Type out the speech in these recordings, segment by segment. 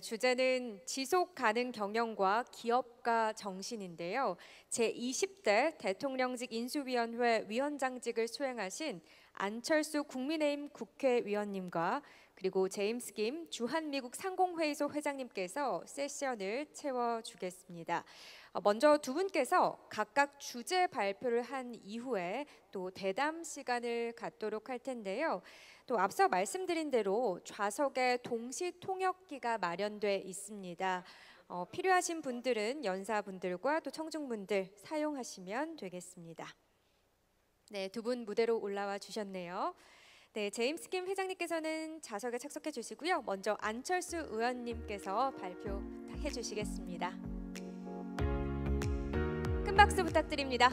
주제는 지속 가능 경영과 기업가 정신인데요. 제20대 대통령직 인수위원회 위원장직을 수행하신 안철수 국민의힘 국회의원님과 그리고 제임스 김 주한미국 상공회의소 회장님께서 세션을 채워주겠습니다. 어, 먼저 두 분께서 각각 주제 발표를 한 이후에 또 대담 시간을 갖도록 할 텐데요. 또 앞서 말씀드린 대로 좌석에 동시 통역기가 마련돼 있습니다. 어, 필요하신 분들은 연사분들과 또 청중분들 사용하시면 되겠습니다. 네, 두 분 무대로 올라와 주셨네요. 네, 제임스 김 회장님께서는 좌석에 착석해 주시고요. 먼저 안철수 의원님께서 발표해 주시겠습니다. 큰 박수 부탁드립니다.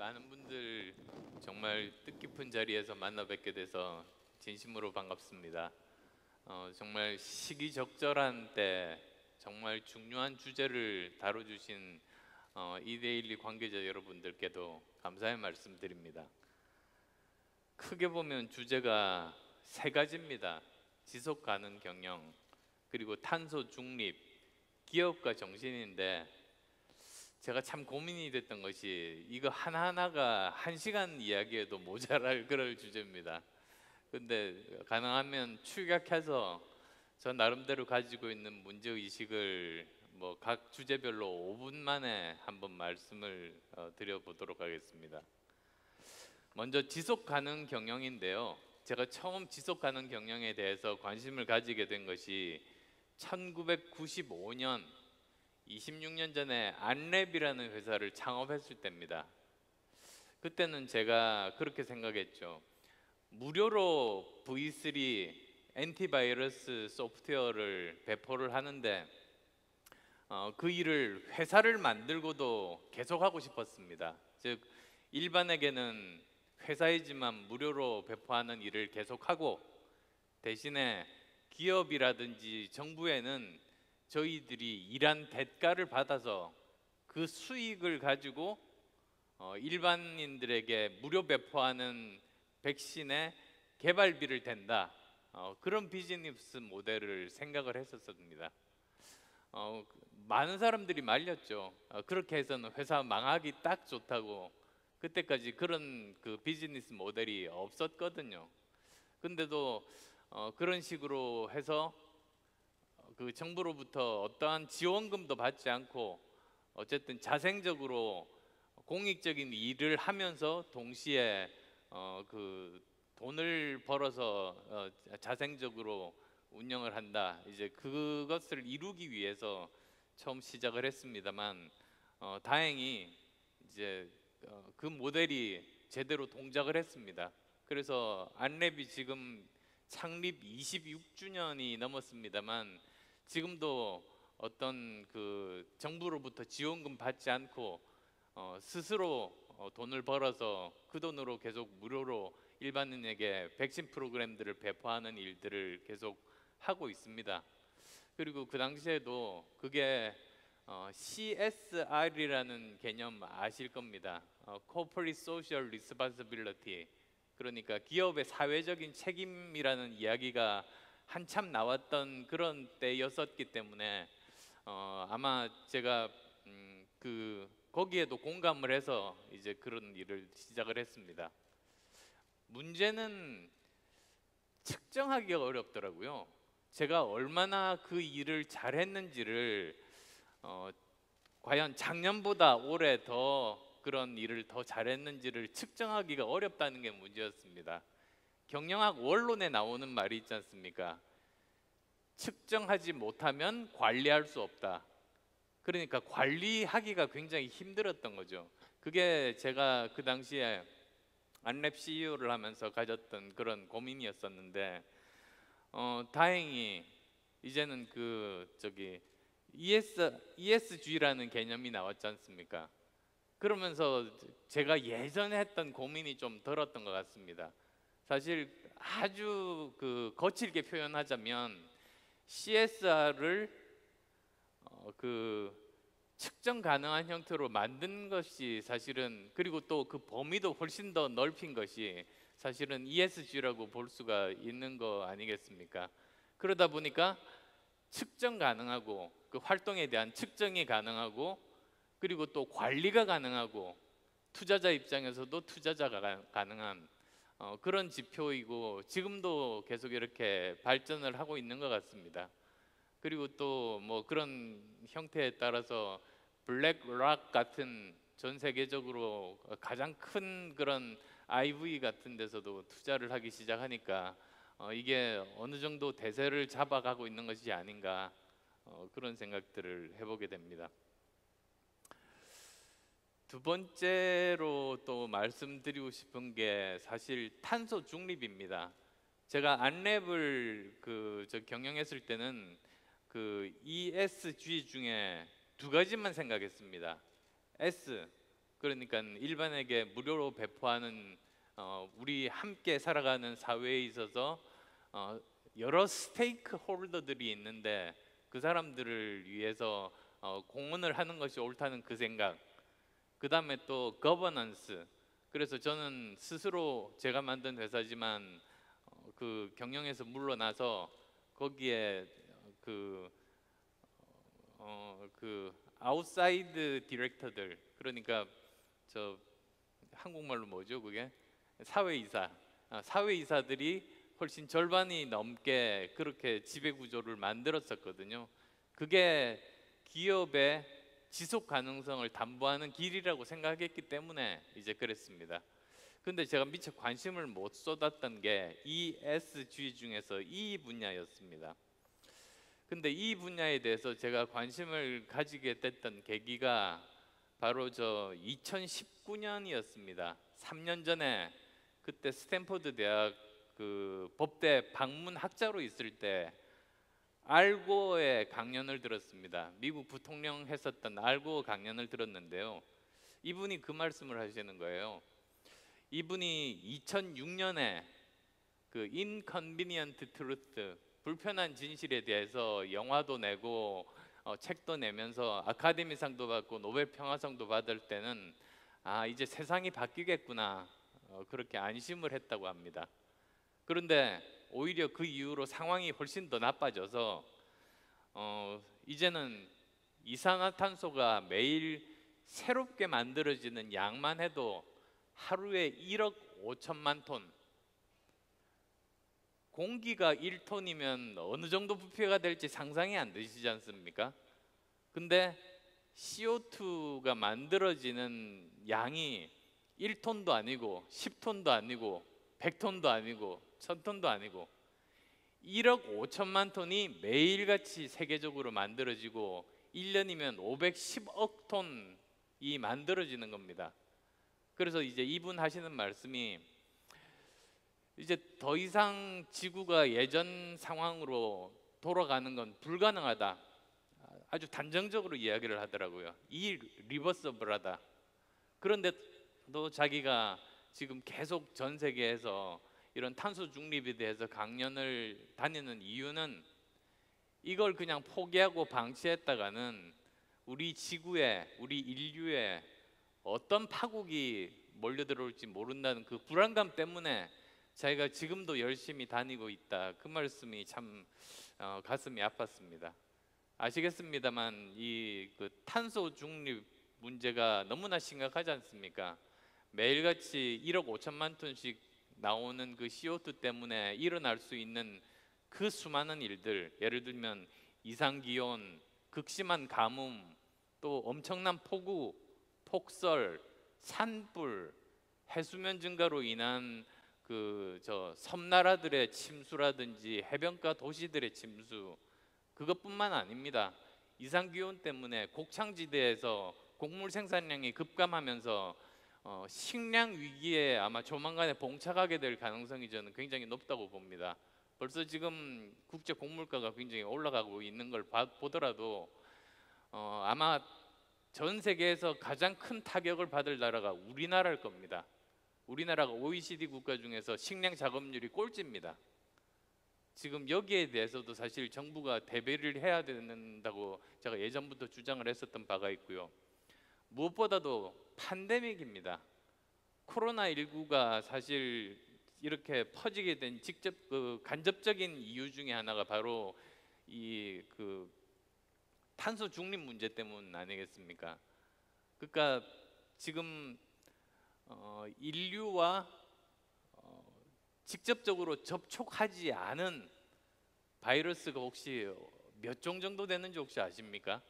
많은 분들 정말 뜻깊은 자리에서 만나 뵙게 돼서 진심으로 반갑습니다. 어, 정말 시기적절한 때 정말 중요한 주제를 다뤄주신 어, 이데일리 관계자 여러분들께도 감사의 말씀드립니다. 크게 보면 주제가 세 가지입니다. 지속 가능 경영, 그리고 탄소 중립, 기업가 정신인데 제가 참 고민이 됐던 것이 이거 하나하나가 한 시간 이야기해도 모자랄 그럴 주제입니다. 근데 가능하면 축약해서 저 나름대로 가지고 있는 문제 의식을 뭐 각 주제별로 5분 만에 한번 말씀을 어, 드려보도록 하겠습니다. 먼저 지속 가능 경영인데요. 제가 처음 지속 가능 경영에 대해서 관심을 가지게 된 것이 1995년 26년 전에 안랩이라는 회사를 창업했을 때입니다. 그때는 제가 그렇게 생각했죠. 무료로 V3 엔티바이러스 소프트웨어를 배포를 하는데 어, 그 일을 회사를 만들고도 계속하고 싶었습니다. 즉 일반에게는 회사이지만 무료로 배포하는 일을 계속하고 대신에 기업이라든지 정부에는 저희들이 일한 대가를 받아서 그 수익을 가지고 어, 일반인들에게 무료 배포하는 백신의 개발비를 댄다. 어, 그런 비즈니스 모델을 생각을 했었습니다. 어, 많은 사람들이 말렸죠. 어, 그렇게 해서는 회사 망하기 딱 좋다고 그때까지 그런 그 비즈니스 모델이 없었거든요. 근데도 어, 그런 식으로 해서 그 정부로부터 어떠한 지원금도 받지 않고 어쨌든 자생적으로 공익적인 일을 하면서 동시에 어, 그 돈을 벌어서 어, 자생적으로 운영을 한다. 이제 그것을 이루기 위해서 처음 시작을 했습니다만 어, 다행히 이제 어, 그 모델이 제대로 동작을 했습니다. 그래서 안랩이 지금 창립 26주년이 넘었습니다만 지금도 어떤 그 정부로부터 지원금 받지 않고 어, 스스로 어, 돈을 벌어서 그 돈으로 계속 무료로 일반인에게 백신 프로그램들을 배포하는 일들을 계속 하고 있습니다. 그리고 그 당시에도 그게 어, CSR이라는 개념 아실 겁니다. 어, Corporate Social Responsibility. 그러니까 기업의 사회적인 책임이라는 이야기가 한참 나왔던 그런 때였었기 때문에 어, 아마 제가 음, 그 거기에도 공감을 해서 이제 그런 일을 시작을 했습니다. 문제는 측정하기가 어렵더라고요. 제가 얼마나 그 일을 잘했는지를 어, 과연 작년보다 올해 더 그런 일을 더 잘했는지를 측정하기가 어렵다는 게 문제였습니다. 경영학 원론에 나오는 말이 있지 않습니까? 측정하지 못하면 관리할 수 없다. 그러니까 관리하기가 굉장히 힘들었던 거죠. 그게 제가 그 당시에 안랩 CEO를 하면서 가졌던 그런 고민이었었는데 어, 다행히 이제는 그 저기 ES, ESG라는 개념이 나왔지 않습니까? 그러면서 제가 예전에 했던 고민이 좀 덜었던 것 같습니다. 사실 아주 그 거칠게 표현하자면 CSR을 어, 그 측정 가능한 형태로 만든 것이 사실은 그리고 또 그 범위도 훨씬 더 넓힌 것이 사실은 ESG라고 볼 수가 있는 거 아니겠습니까? 그러다 보니까 측정 가능하고 그 활동에 대한 측정이 가능하고 그리고 또 관리가 가능하고 투자자 입장에서도 투자자가 가- 가능한 어, 그런 지표이고 지금도 계속 이렇게 발전을 하고 있는 것 같습니다. 그리고 또 뭐 그런 형태에 따라서 블랙락 같은 전 세계적으로 가장 큰 그런 IV 같은 데서도 투자를 하기 시작하니까 어, 이게 어느 정도 대세를 잡아가고 있는 것이 아닌가 어, 그런 생각들을 해보게 됩니다. 두 번째로 또 말씀드리고 싶은 게 사실 탄소 중립입니다. 제가 안랩을 그 저 경영했을 때는 그 ESG 중에 두 가지만 생각했습니다. S 그러니까 일반에게 무료로 배포하는 어, 우리 함께 살아가는 사회에 있어서 어, 여러 stakeholder들이 있는데 그 사람들을 위해서 어, 공헌을 하는 것이 옳다는 그 생각. 그 다음에 또 거버넌스. 그래서 저는 스스로 제가 만든 회사지만 어, 그 경영에서 물러나서 거기에 그 어, 그 outside director들 그러니까 저 한국말로 뭐죠 그게 사외이사 아, 사외이사들이 훨씬 절반이 넘게 그렇게 지배 구조를 만들었었거든요. 그게 기업의 지속 가능성을 담보하는 길이라고 생각했기 때문에 이제 그랬습니다. 근데 제가 미처 관심을 못 쏟았던 게 ESG 중에서 이 분야였습니다. 근데 이 분야에 대해서 제가 관심을 가지게 됐던 계기가 바로 저 2019년이었습니다. 3년 전에 그때 스탠퍼드 대학 그 법대 방문 학자로 있을 때 알고의 강연을 들었습니다. 미국 부통령 했었던 알고 강연을 들었는데요. 이분이 그 말씀을 하시는 거예요. 이분이 2006년에 그 Inconvenient Truth 불편한 진실에 대해서 영화도 내고 어, 책도 내면서 아카데미상도 받고 노벨 평화상도 받을 때는 아 이제 세상이 바뀌겠구나 어, 그렇게 안심을 했다고 합니다. 그런데 오히려 그 이후로 상황이 훨씬 더 나빠져서 어, 이제는 이산화탄소가 매일 새롭게 만들어지는 양만 해도 하루에 1억 5천만 톤 공기가 1톤이면 어느 정도 부피가 될지 상상이 안 되시지 않습니까? 근데 CO2가 만들어지는 양이 1톤도 아니고 10톤도 아니고 100톤도 아니고 1000톤도 아니고 1억 5천만 톤이 매일같이 세계적으로 만들어지고 1년이면 510억 톤이 만들어지는 겁니다. 그래서 이제 이분 하시는 말씀이 이제 더 이상 지구가 예전 상황으로 돌아가는 건 불가능하다. 아주 단정적으로 이야기를 하더라고요. 이 리버서블하다. 그런데도 자기가 지금 계속 전 세계에서 이런 탄소 중립에 대해서 강연을 다니는 이유는 이걸 그냥 포기하고 방치했다가는 우리 지구에 우리 인류에 어떤 파국이 몰려들어올지 모른다는 그 불안감 때문에 자기가 지금도 열심히 다니고 있다. 그 말씀이 참 어, 가슴이 아팠습니다. 아시겠습니다만 이 그 탄소 중립 문제가 너무나 심각하지 않습니까? 매일같이 1억 5천만 톤씩 나오는 그 CO2 때문에 일어날 수 있는 그 수많은 일들, 예를 들면 이상 기온, 극심한 가뭄, 또 엄청난 폭우, 폭설, 산불, 해수면 증가로 인한 그 저 섬나라들의 침수라든지 해변가 도시들의 침수 그것뿐만 아닙니다. 이상 기온 때문에 곡창지대에서 곡물 생산량이 급감하면서 어, 식량 위기에 아마 조만간에 봉착하게 될 가능성이 저는 굉장히 높다고 봅니다. 벌써 지금 국제 곡물가가 굉장히 올라가고 있는 걸 봐- 보더라도 어, 아마 전 세계에서 가장 큰 타격을 받을 나라가 우리나라일 겁니다. 우리나라가 OECD 국가 중에서 식량 작업률이 꼴찌입니다. 지금 여기에 대해서도 사실 정부가 대비를 해야 된다고 제가 예전부터 주장을 했었던 바가 있고요. 무엇보다도 팬데믹입니다. 코로나 19가 사실 이렇게 퍼지게 된 직접 그 간접적인 이유 중에 하나가 바로 이 그 탄소 중립 문제 때문 아니겠습니까? 그러니까 지금 어, 인류와 어, 직접적으로 접촉하지 않은 바이러스가 혹시 몇 종 정도 되는지 혹시 아십니까?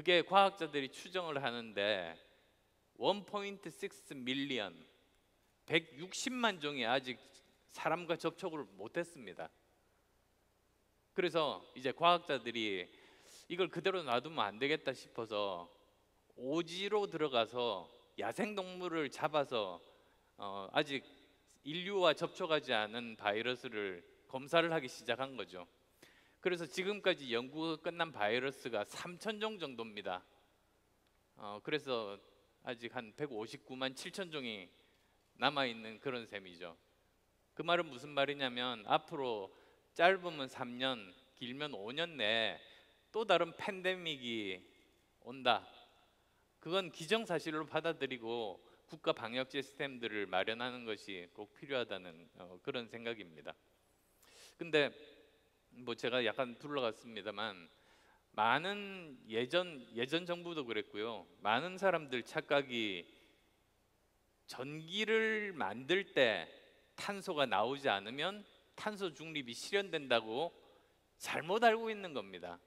그게 과학자들이 추정을 하는데 1.6 밀리언 160만 종이 아직 사람과 접촉을 못했습니다. 그래서 이제 과학자들이 이걸 그대로 놔두면 안 되겠다 싶어서 오지로 들어가서 야생 동물을 잡아서 어, 아직 인류와 접촉하지 않은 바이러스를 검사를 하기 시작한 거죠. 그래서 지금까지 연구가 끝난 바이러스가 3천 종 정도입니다. 어, 그래서 아직 한 159만 7천 종이 남아 있는 그런 셈이죠. 그 말은 무슨 말이냐면 앞으로 짧으면 3년, 길면 5년 내에 또 다른 팬데믹이 온다. 그건 기정사실로 받아들이고 국가 방역 시스템들을 마련하는 것이 꼭 필요하다는 어, 그런 생각입니다. 근데 뭐 제가 약간 둘러갔습니다만 많은 예전 예전 정부도 그랬고요. 많은 사람들 착각이 전기를 만들 때 탄소가 나오지 않으면 탄소 중립이 실현된다고 잘못 알고 있는 겁니다.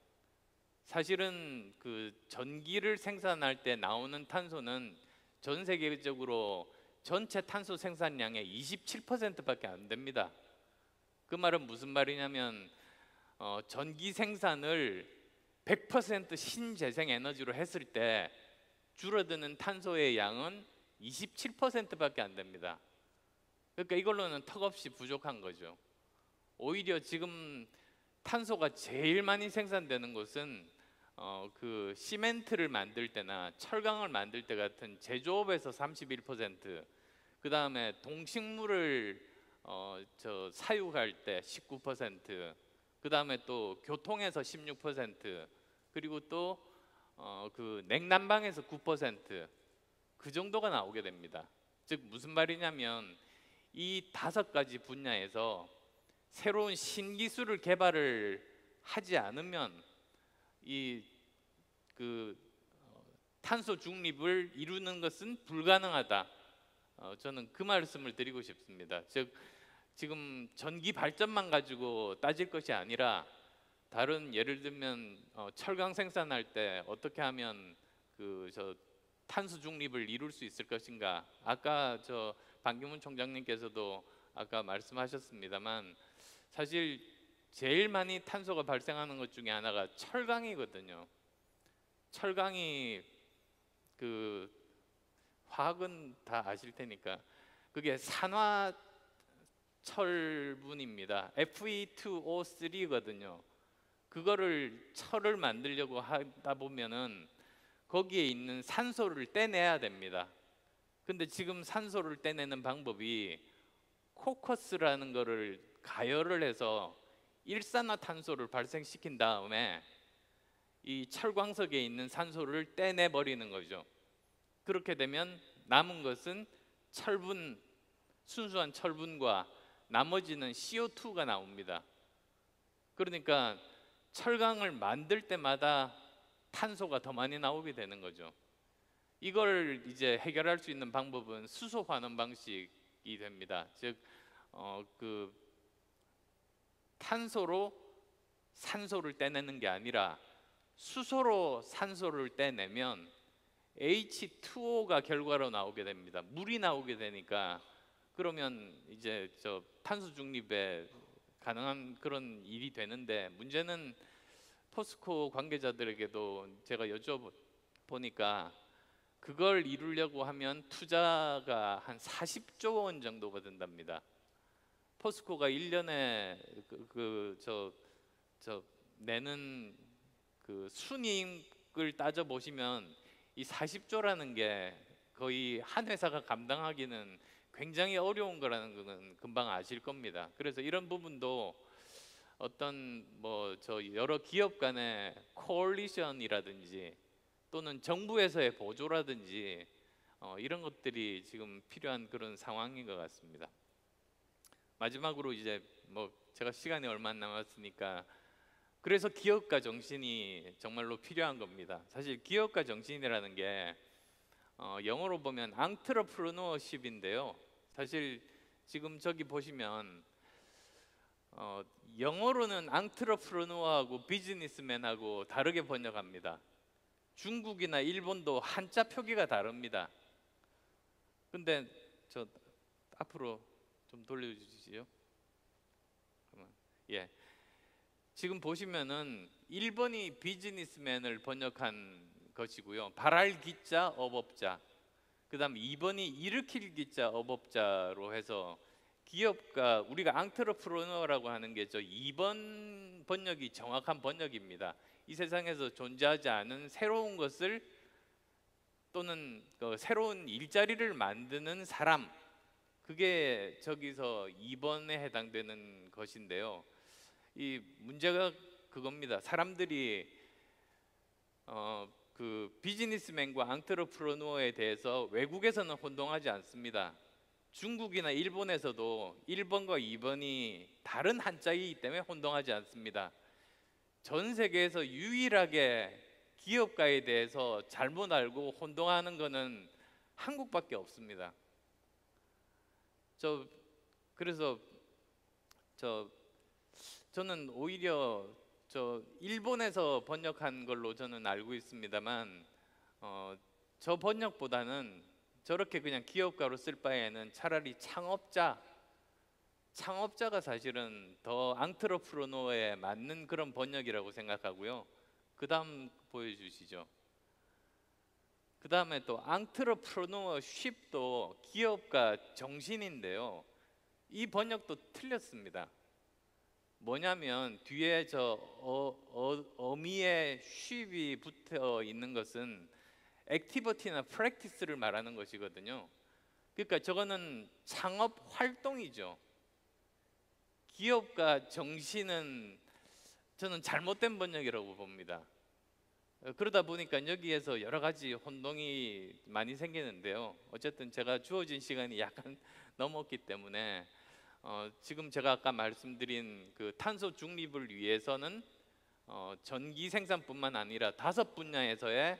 사실은 그 전기를 생산할 때 나오는 탄소는 전 세계적으로 전체 탄소 생산량의 27%밖에 안 됩니다. 그 말은 무슨 말이냐면 어, 전기 생산을 100% 신재생 에너지로 했을 때 줄어드는 탄소의 양은 27%밖에 안 됩니다. 그러니까 이걸로는 턱없이 부족한 거죠. 오히려 지금 탄소가 제일 많이 생산되는 곳은 어, 그 시멘트를 만들 때나 철강을 만들 때 같은 제조업에서 31%, 그 다음에 동식물을 어, 저 사육할 때 19%, 그 다음에 또 교통에서 16%, 그리고 또 어, 그 냉난방에서 9%그 정도가 나오게 됩니다. 즉 무슨 말이냐면 이 다섯 가지 분야에서 새로운 신기술을 개발을 하지 않으면 이 그 탄소 중립을 이루는 것은 불가능하다. 어, 저는 그 말씀을 드리고 싶습니다. 즉 지금 전기 발전만 가지고 따질 것이 아니라 다른 예를 들면 어, 철강 생산할 때 어떻게 하면 그 저 탄소 중립을 이룰 수 있을 것인가? 아까 저 반기문 총장님께서도 아까 말씀하셨습니다만 사실 제일 많이 탄소가 발생하는 것 중에 하나가 철강이거든요. 철강이 그 화학은 다 아실 테니까 그게 산화 철분입니다. Fe2O3거든요. 그거를 철을 만들려고 하다 보면은 거기에 있는 산소를 떼내야 됩니다. 근데 지금 산소를 떼내는 방법이 코커스라는 거를 가열을 해서 일산화탄소를 발생시킨 다음에 이 철광석에 있는 산소를 떼내 버리는 거죠. 그렇게 되면 남은 것은 철분 순수한 철분과 나머지는 CO2가 나옵니다. 그러니까 철강을 만들 때마다 탄소가 더 많이 나오게 되는 거죠. 이걸 이제 해결할 수 있는 방법은 수소 환원 방식이 됩니다. 즉, 어, 그 탄소로 산소를 떼내는 게 아니라 수소로 산소를 떼내면 H2O가 결과로 나오게 됩니다. 물이 나오게 되니까 그러면 이제 저 탄소 중립에 가능한 그런 일이 되는데 문제는 포스코 관계자들에게도 제가 여쭤보니까 그걸 이루려고 하면 투자가 한 40조 원 정도가 든답니다. 포스코가 1년에 그저저 내는 그 순이익을 따져 보시면 이 40조라는 게 거의 한 회사가 감당하기는 굉장히 어려운 거라는 것은 금방 아실 겁니다. 그래서 이런 부분도 어떤 뭐 저 여러 기업 간의 코얼리션이라든지 또는 정부에서의 보조라든지 어, 이런 것들이 지금 필요한 그런 상황인 것 같습니다. 마지막으로 이제 뭐 제가 시간이 얼마 안 남았으니까 그래서 기업가 정신이 정말로 필요한 겁니다. 사실 기업가 정신이라는 게 어, 영어로 보면 앙트러프르너십인데요. 사실 지금 저기 보시면 어, 영어로는 앙트러프르너하고 비즈니스맨하고 다르게 번역합니다. 중국이나 일본도 한자 표기가 다릅니다. 근데 저 앞으로 좀 돌려주시죠. 예. 지금 보시면은 1번이 비즈니스맨을 번역한 것이고요. 발할 기자 어법자. 그다음 2번이 일으킬 기자 어법자로 해서 기업가 우리가 앙트러프로너라고 하는 게 저 2번 번역이 정확한 번역입니다. 이 세상에서 존재하지 않은 새로운 것을 또는 그 새로운 일자리를 만드는 사람 그게 저기서 2번에 해당되는 것인데요. 이 문제가 그겁니다. 사람들이 어, 그 비즈니스맨과 앙트러프로너에 대해서 외국에서는 혼동하지 않습니다. 중국이나 일본에서도 1번과 2번이 다른 한자이기 때문에 혼동하지 않습니다. 전 세계에서 유일하게 기업가에 대해서 잘못 알고 혼동하는 것은 한국밖에 없습니다. 저 그래서 저 저는 오히려 저 일본에서 번역한 걸로 저는 알고 있습니다만 어, 저 번역보다는 저렇게 그냥 기업가로 쓸 바에는 차라리 창업자 창업자가 사실은 더 앙트로프로노에 맞는 그런 번역이라고 생각하고요. 그 다음 보여주시죠. 그 다음에 또 앙트로프로노쉽도 기업가 정신인데요. 이 번역도 틀렸습니다. 뭐냐면 뒤에 저 어, 어, 어미의 쉽이 붙어 있는 것은 액티비티나 프랙티스를 말하는 것이거든요. 그러니까 저거는 창업 활동이죠. 기업가 정신은 저는 잘못된 번역이라고 봅니다. 어, 그러다 보니까 여기에서 여러 가지 혼동이 많이 생기는데요. 어쨌든 제가 주어진 시간이 약간 넘었기 때문에 어, 지금 제가 아까 말씀드린 그 탄소 중립을 위해서는 어, 전기 생산뿐만 아니라 다섯 분야에서의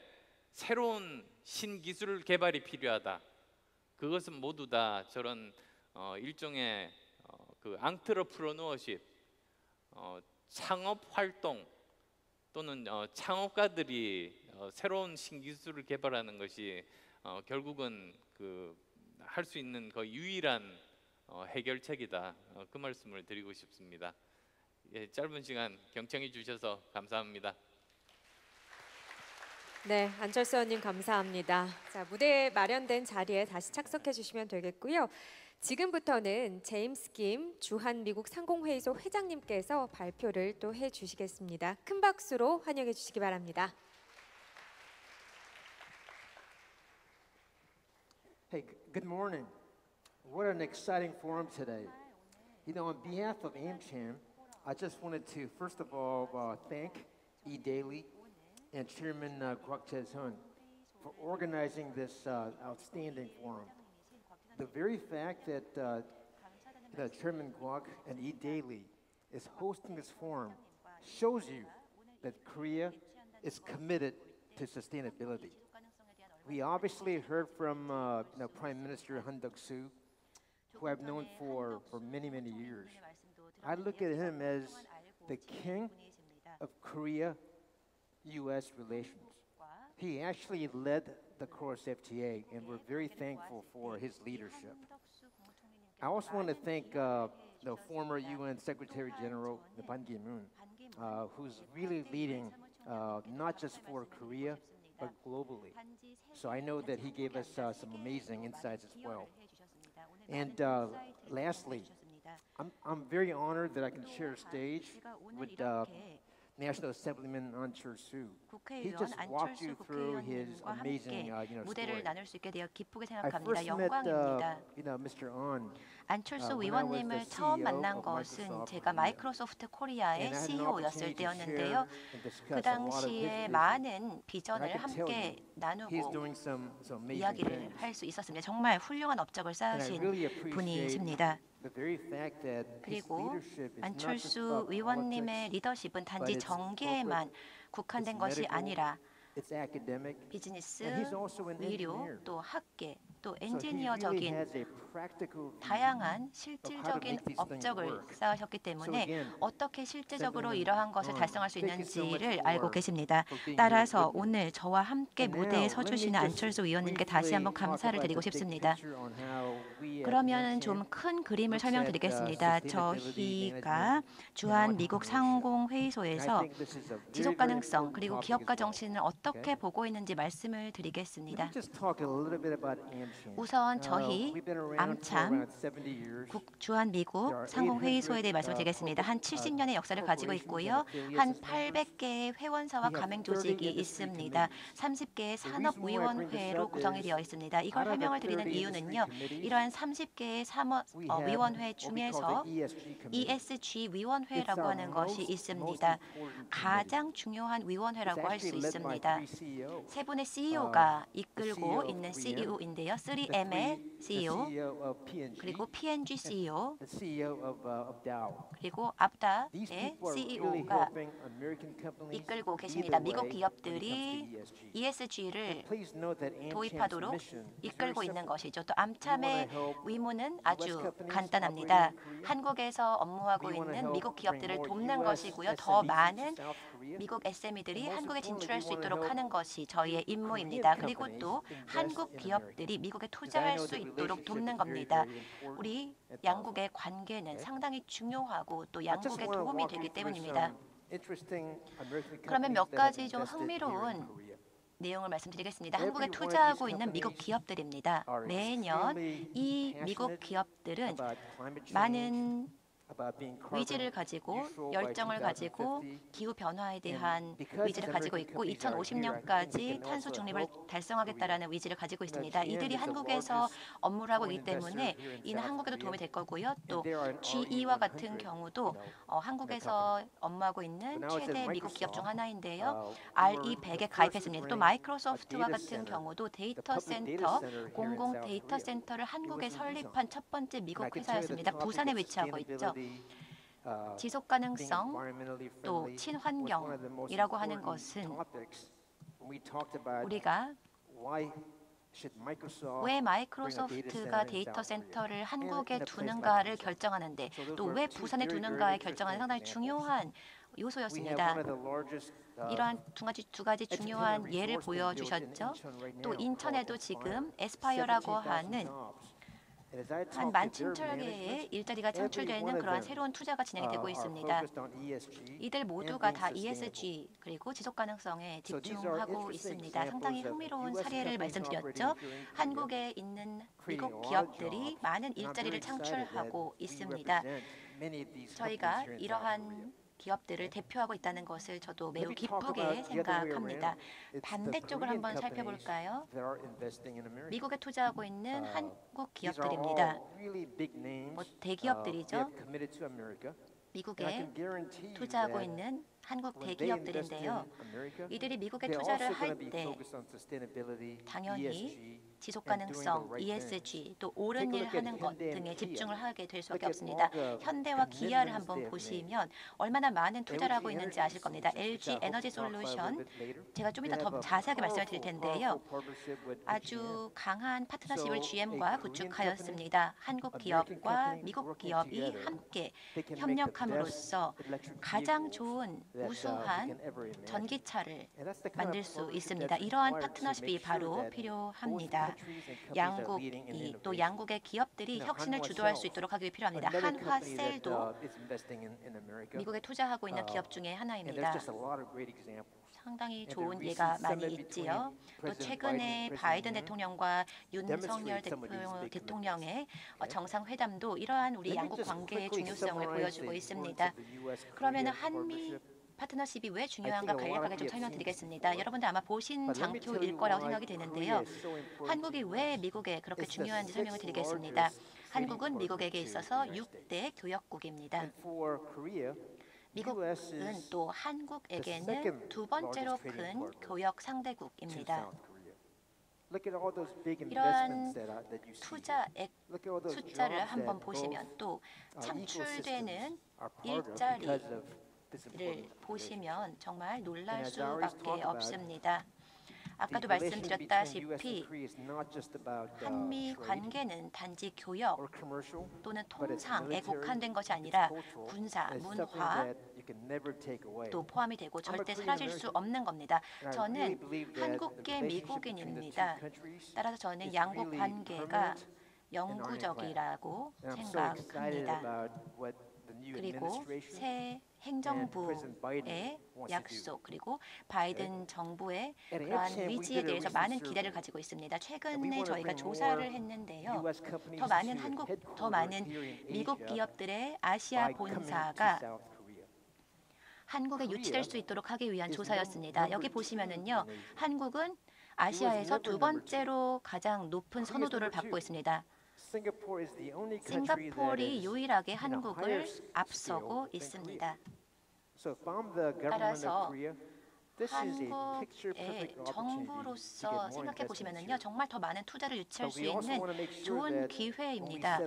새로운 신기술 개발이 필요하다. 그것은 모두 다 저런 어, 일종의 어, 그 앙트러프로너십, 어, 창업 활동 또는 어, 창업가들이 어, 새로운 신기술을 개발하는 것이 어, 결국은 그 할 수 있는 그 유일한 어, 해결책이다. 어, 그 말씀을 드리고 싶습니다. 예, 짧은 시간 경청해 주셔서 감사합니다. 네, 안철수 의원님 감사합니다. 자, 무대에 마련된 자리에 다시 착석해 주시면 되겠고요. 지금부터는 제임스 김 주한 미국 상공회의소 회장님께서 발표를 또 해 주시겠습니다. 큰 박수로 환영해 주시기 바랍니다. Hey, good morning. What an exciting forum today. You know, on behalf of AmCham, I just wanted to, first of all, uh, thank E. Daly and Chairman uh, Kwok Chez-hun for organizing this uh, outstanding forum. The very fact that uh, Chairman Kwok and E. Daly is hosting this forum shows you that Korea is committed to sustainability. We obviously heard from uh, you know, Prime Minister Han Duck-soo, who I've known for, for many, many years. I look at him as the king of Korea-U.S. relations. He actually led the Course FTA, and we're very thankful for his leadership. I also want to thank uh, the former UN Secretary General Ban Ki-moon, uh, who's really leading uh, not just for Korea, but globally. So I know that he gave us uh, some amazing insights as well. And uh, lastly, I'm, I'm very honored that I can share a stage with uh, National Assemblyman An Chul-soo. He 국회의원 just walked you 안철수 through his 국회의원님과 amazing, 함께 uh, you know, 무대를 story. 나눌 수 있게 되어 기쁘게 I 생각합니다. first met, uh, 영광입니다. you know, Mr. An, 안철수 uh, 의원님을 처음 만난 것은 제가. 마이크로소프트 코리아의 CEO였을 때였는데요. 그 당시에. 많은 비전을 함께 나누고 이야기를. 할 수 있었습니다. 정말 훌륭한 업적을 쌓으신 분이십니다. 그리고 안철수 의원님의 리더십은 단지 정계에만 국한된 것이 아니라. 비즈니스, 의료. 또 학계, 또 엔지니어적인 다양한 실질적인 업적을. 쌓으셨기 때문에 어떻게 실제적으로 이러한 것을 달성할 수 있는지를 알고 계십니다. 따라서. 오늘 저와 함께 무대에 서주시는 안철수 의원님께 다시 한번 감사를 드리고 싶습니다. 그러면 좀 큰 그림을 uh, 설명드리겠습니다. 저희가 주한 미국. 상공회의소에서 지속 가능성 그리고 기업가. 정신을 어떻게? 보고 있는지 말씀을 드리겠습니다. 우선 Uh, 저희 암참 around 70 years. 국, 주한 미국 상공회의소에 대해 800, 말씀드리겠습니다. 한 uh, 70년의 역사를 가지고 있고요. 한 as members. 800개의 회원사와 가맹 30 조직이 있습니다. committees. 30개의 The 산업 reason why I bring this 위원회로 up 구성이 되어 있습니다. 이걸 설명을 드리는 30 이유는요. 이러한 30개의 사업 we 어, have 위원회 what we call 중에서 ESG 위원회라고 하는 것이 있습니다. 가장 중요한 위원회라고 할 수 있습니다. 세 분의 CEO가 이끌고 있는 3M, CEO인데요. The 3M의 three- the CEO, 그리고 P&G CEO, the CEO of, uh, of Dow. 그리고 really CEO가 이끌고 계십니다. 미국 기업들이 ESG. ESG를 도입하도록 이끌고 있는. 것이죠. 또 암참의 의무는 아주 간단합니다. 한국에서 업무하고 있는 미국 기업들을 돕는 것이고요. 더 많은. 미국 SME들이 한국에 진출할 수 있도록 하는 것이 저희의 임무입니다. 그리고 또 한국 기업들이 미국에 투자할 수 있도록 돕는 겁니다. 우리. 양국의 관계는? 상당히 중요하고 또 양국에 도움이 되기 때문입니다. 그러면 몇 가지 좀 흥미로운. 내용을 말씀드리겠습니다. 한국에 투자하고 있는 미국 기업들입니다. 매년 이 미국 기업들은 많은 의지를 가지고 열정을 가지고 2050. 기후 변화에 대한 의지를 가지고 있고 companies are here, I think they 2050년까지 can 탄소 중립을 달성하겠다라는 의지를 가지고 있습니다. 이들이 한국에서 업무를 하고 있기 때문에 이는 한국에도 도움이. 될 거고요. 또 GE와 같은 RE100, 경우도 어, 한국에서 업무하고 있는 최대 미국 기업 중 하나인데요. uh, we were RE the 100에 first to 가입했습니다. 또 마이크로소프트와 같은 경우도 데이터 센터, 공공 데이터. 센터를 한국에. 설립한 첫 번째 미국 회사였습니다. 부산에 위치하고 있죠. Uh, 지속 가능성 또 친환경이라고 하는 것은 우리가 왜 마이크로소프트가 데이터 센터를 한국에 두는가를. 결정하는데 또 왜 부산에 두는가에 결정하는 상당히. 중요한 요소였습니다. uh, 이러한 두 가지 두 가지 중요한 예를 보여주셨죠. 또 인천에도 지금. 에스파이어라고 17,000 하는 jobs. And as I 한 talk to 만 their 칠천 개의 management, 일자리가 every one 창출되는 그러한 새로운 투자가 진행이 uh, 되고 있습니다. 이들 모두가 다. ESG 그리고 지속 가능성에 So these are 집중하고 있습니다. 상당히 흥미로운 사례를 말씀드렸죠. 한국에 있는 미국 기업들이. 많은 일자리를 창출하고 있습니다. 저희가. 이러한 기업들을 대표하고 있다는 것을 저도 매우 기쁘게 생각합니다. 반대쪽을 한번 살펴볼까요? 미국에 투자하고 있는 Uh, 한국 기업들입니다. 뭐 uh, 대기업들이죠. 미국에 투자하고 있는 한국 대기업들인데요. 이들이 미국에 투자를 할 때 당연히 지속 가능성. ESG, 또 옳은 일 하는 것 등에. 집중을 하게 될 수밖에 없습니다. 현대와 기아를 한번 보시면. 얼마나 많은 투자를 하고 있는지 아실 겁니다. LG 에너지 솔루션. 제가 좀 이따 더 자세하게 말씀을 드릴 텐데요. 아주 강한 파트너십을 GM과 구축하였습니다. 한국 기업과 미국 기업이 함께 협력함으로써 가장 좋은 uh, 우수한. 전기차를 만들 수 있습니다. 이러한 파트너십이 바로 필요합니다. 양국이 또. 양국의 기업들이 혁신을 주도할 수 있도록 하기 필요합니다. Company that 한화셀도 uh. 미국에 투자하고 있는 uh, 기업 중에 하나입니다. 상당히 좋은 예가 많이 있지요. 또 최근에 바이든 대통령과 윤석열 대통령의 어. 정상회담도 이러한 우리 양국 관계의 중요성을 보여주고 있습니다. 그러면 한미. 파트너십이 왜 중요한가 간략하게 좀 설명드리겠습니다. 여러분들 아마 보신 장표일 거라고 생각이 되는데요. 한국이 왜. 미국에 그렇게 중요한지 설명을 드리겠습니다. 한국은 미국에게 있어서 United States. 6대 교역국입니다. 미국은 또 한국에게는 두 번째로 큰 교역 상대국입니다. 이러한. 투자액 숫자를 한번 보시면 또 uh, 창출되는 일자리 를. 보시면 정말 놀랄 수밖에 없습니다. 아까도 말씀드렸다시피 uh, 한미 관계는 단지 교역 또는 통상에 국한된 것이 아니라 군사, 문화. 또 포함이 되고 절대 사라질 수 없는 겁니다. 저는 한국계 미국인입니다. 따라서 저는 양국 관계가 영구적이라고 생각합니다. 그리고 새 행정부의. 약속 그리고 바이든 정부의 그러한 의지에 대해서 많은. 기대를 가지고 있습니다. 최근에 저희가 조사를 했는데요. 더 많은 한국, 더 많은 미국 기업들의 아시아 본사가. 한국에 유치될 수 있도록 하기 위한 조사였습니다. 여기 보시면은요. 한국은 아시아에서 두. 번째로 가장 높은 선호도를 받고. 있습니다. Singapore is the only country that 싱가포르이 is 유일하게 한국을 앞서고 있습니다. So if I'm the government 따라서 한국의 정부로서 생각해 보시면은요. 정말 더 많은 투자를 유치할 수 있는 좋은 기회입니다.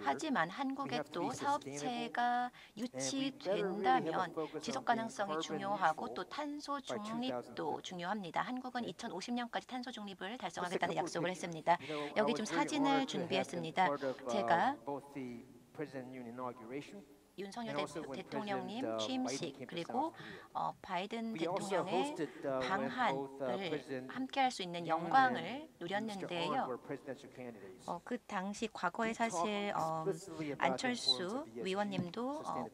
하지만 to 또 사업체가 유치된다면 지속 가능성이 중요하고 또 탄소 중립도 2030. 중요합니다. 한국은 2050년까지 탄소 중립을 달성하겠다는 약속을. 했습니다. 여기 좀 사진을 준비했습니다. uh, 제가 윤석열 대, 대통령님 uh, 취임식 그리고. 어, 바이든 대통령의 uh, uh, 방한을 함께할 수 있는 영광을. 누렸는데요. 어, 그 당시 과거에 사실 어, 안철수 위원님도 어.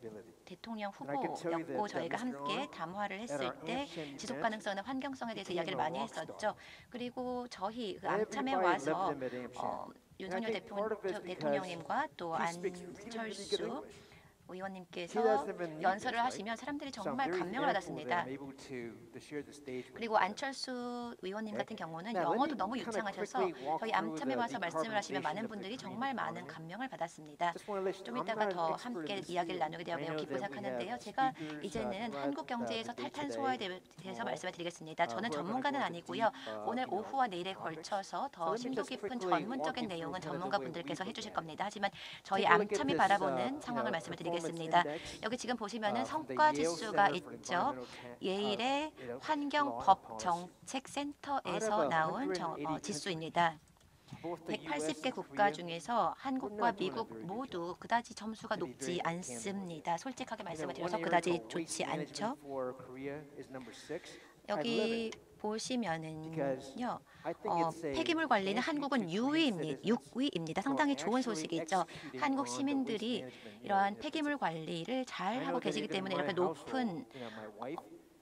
대통령 후보였고 저희가 uh. 함께 담화를 했을 때 지속 가능성과 환경성에 대해서 이야기를 많이. 했었죠. 그리고 저희 그 암참에 와서. 어, 윤석열 대통령님과 또 안철수 의원님께서 연설을? 하시면 사람들이 정말 감명을 받았습니다. 그리고. 안철수 의원님 같은 경우는 영어도 너무 유창하셔서 저희 암참에 와서 말씀을 하시면 많은 분들이 정말 많은. 감명을 받았습니다. 좀 이따가 더 함께 이야기를. 나누게 되어 we 기쁘생각하는데요. have 제가 uh, 이제는 한국 uh, 경제에서 탈탄소화에 대해서 말씀을 드리겠습니다. uh, 저는 전문가는 아니고요. uh, 오늘 오후와 topics. 걸쳐서 더 심도 깊은 전문적인 내용은 through kind of the 전문가 way we 분들께서 look 해주실. 겁니다. 하지만 저희 암참이 바라보는 uh, 상황을 말씀을 드리겠습니다. Index, 여기 지금 보시면은 uh, 성과 지수가 있죠. Uh, 예일의 you know, 환경 law and 법 policy. 정책 센터에서 Out of 나온 정, 180 어, 지수입니다. Both the US 180개 and 국가 중에서 한국과 미국 모두 그다지 점수가 높지 않습니다. 솔직하게 말씀을 드려서 그다지 좋지 않죠. 여기. 보시면은요, 어, 폐기물 관리는 한국은 to Korean 6위입니다. citizens 6위입니다. 상당히 좋은 소식이죠. 한국 시민들이 이러한. 폐기물 관리를 잘 하고 계시기 때문에 이렇게 높은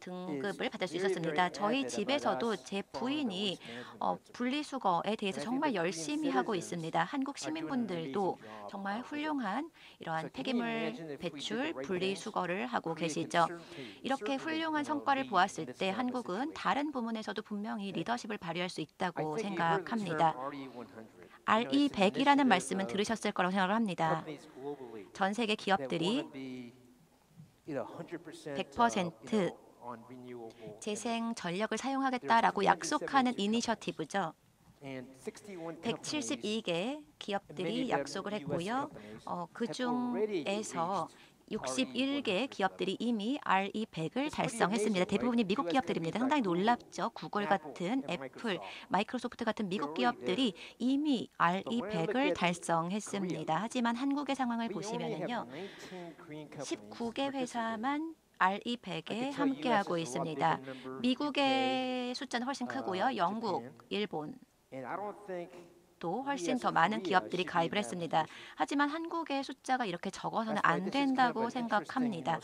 등급을 받을 수 있었습니다. 저희 집에서도 제 부인이 어. 분리수거에 대해서 정말 열심히 하고 있습니다. 한국 시민분들도 정말. 훌륭한 이러한 폐기물 배출, 분리수거를 하고 계시죠. 이렇게 훌륭한 성과를 보았을 때 한국은. 다른 부문에서도 분명히 리더십을 발휘할 수 있다고 생각합니다. RE100. RE100이라는 말씀은 들으셨을 거라고 생각을 합니다. companies globally 전 세계 기업들이 wanna be, you know, 100% 100% you know, on renewable energy. 재생 전력을 사용하겠다라고 약속하는 이니셔티브죠. And 61 companies 172개 기업들이 약속을 했고요. 어, 그 중에서 61개 기업들이 이미 RE100을 달성했습니다. 대부분이 미국 기업들입니다. 상당히 놀랍죠. 구글 같은 애플, 마이크로소프트 같은 미국 기업들이 이미 RE100을 달성했습니다. 하지만 한국의 상황을 we only have 보시면은요. 19 Korean companies 19개 participating. 회사만 I RE100에 can tell 함께하고 있습니다. 미국의 숫자는 훨씬 uh, 크고요. 영국. 일본, 또 훨씬 더 많은 기업들이 가입을 했습니다. 하지만 한국의 숫자가 이렇게 적어서는 안 된다고 생각합니다.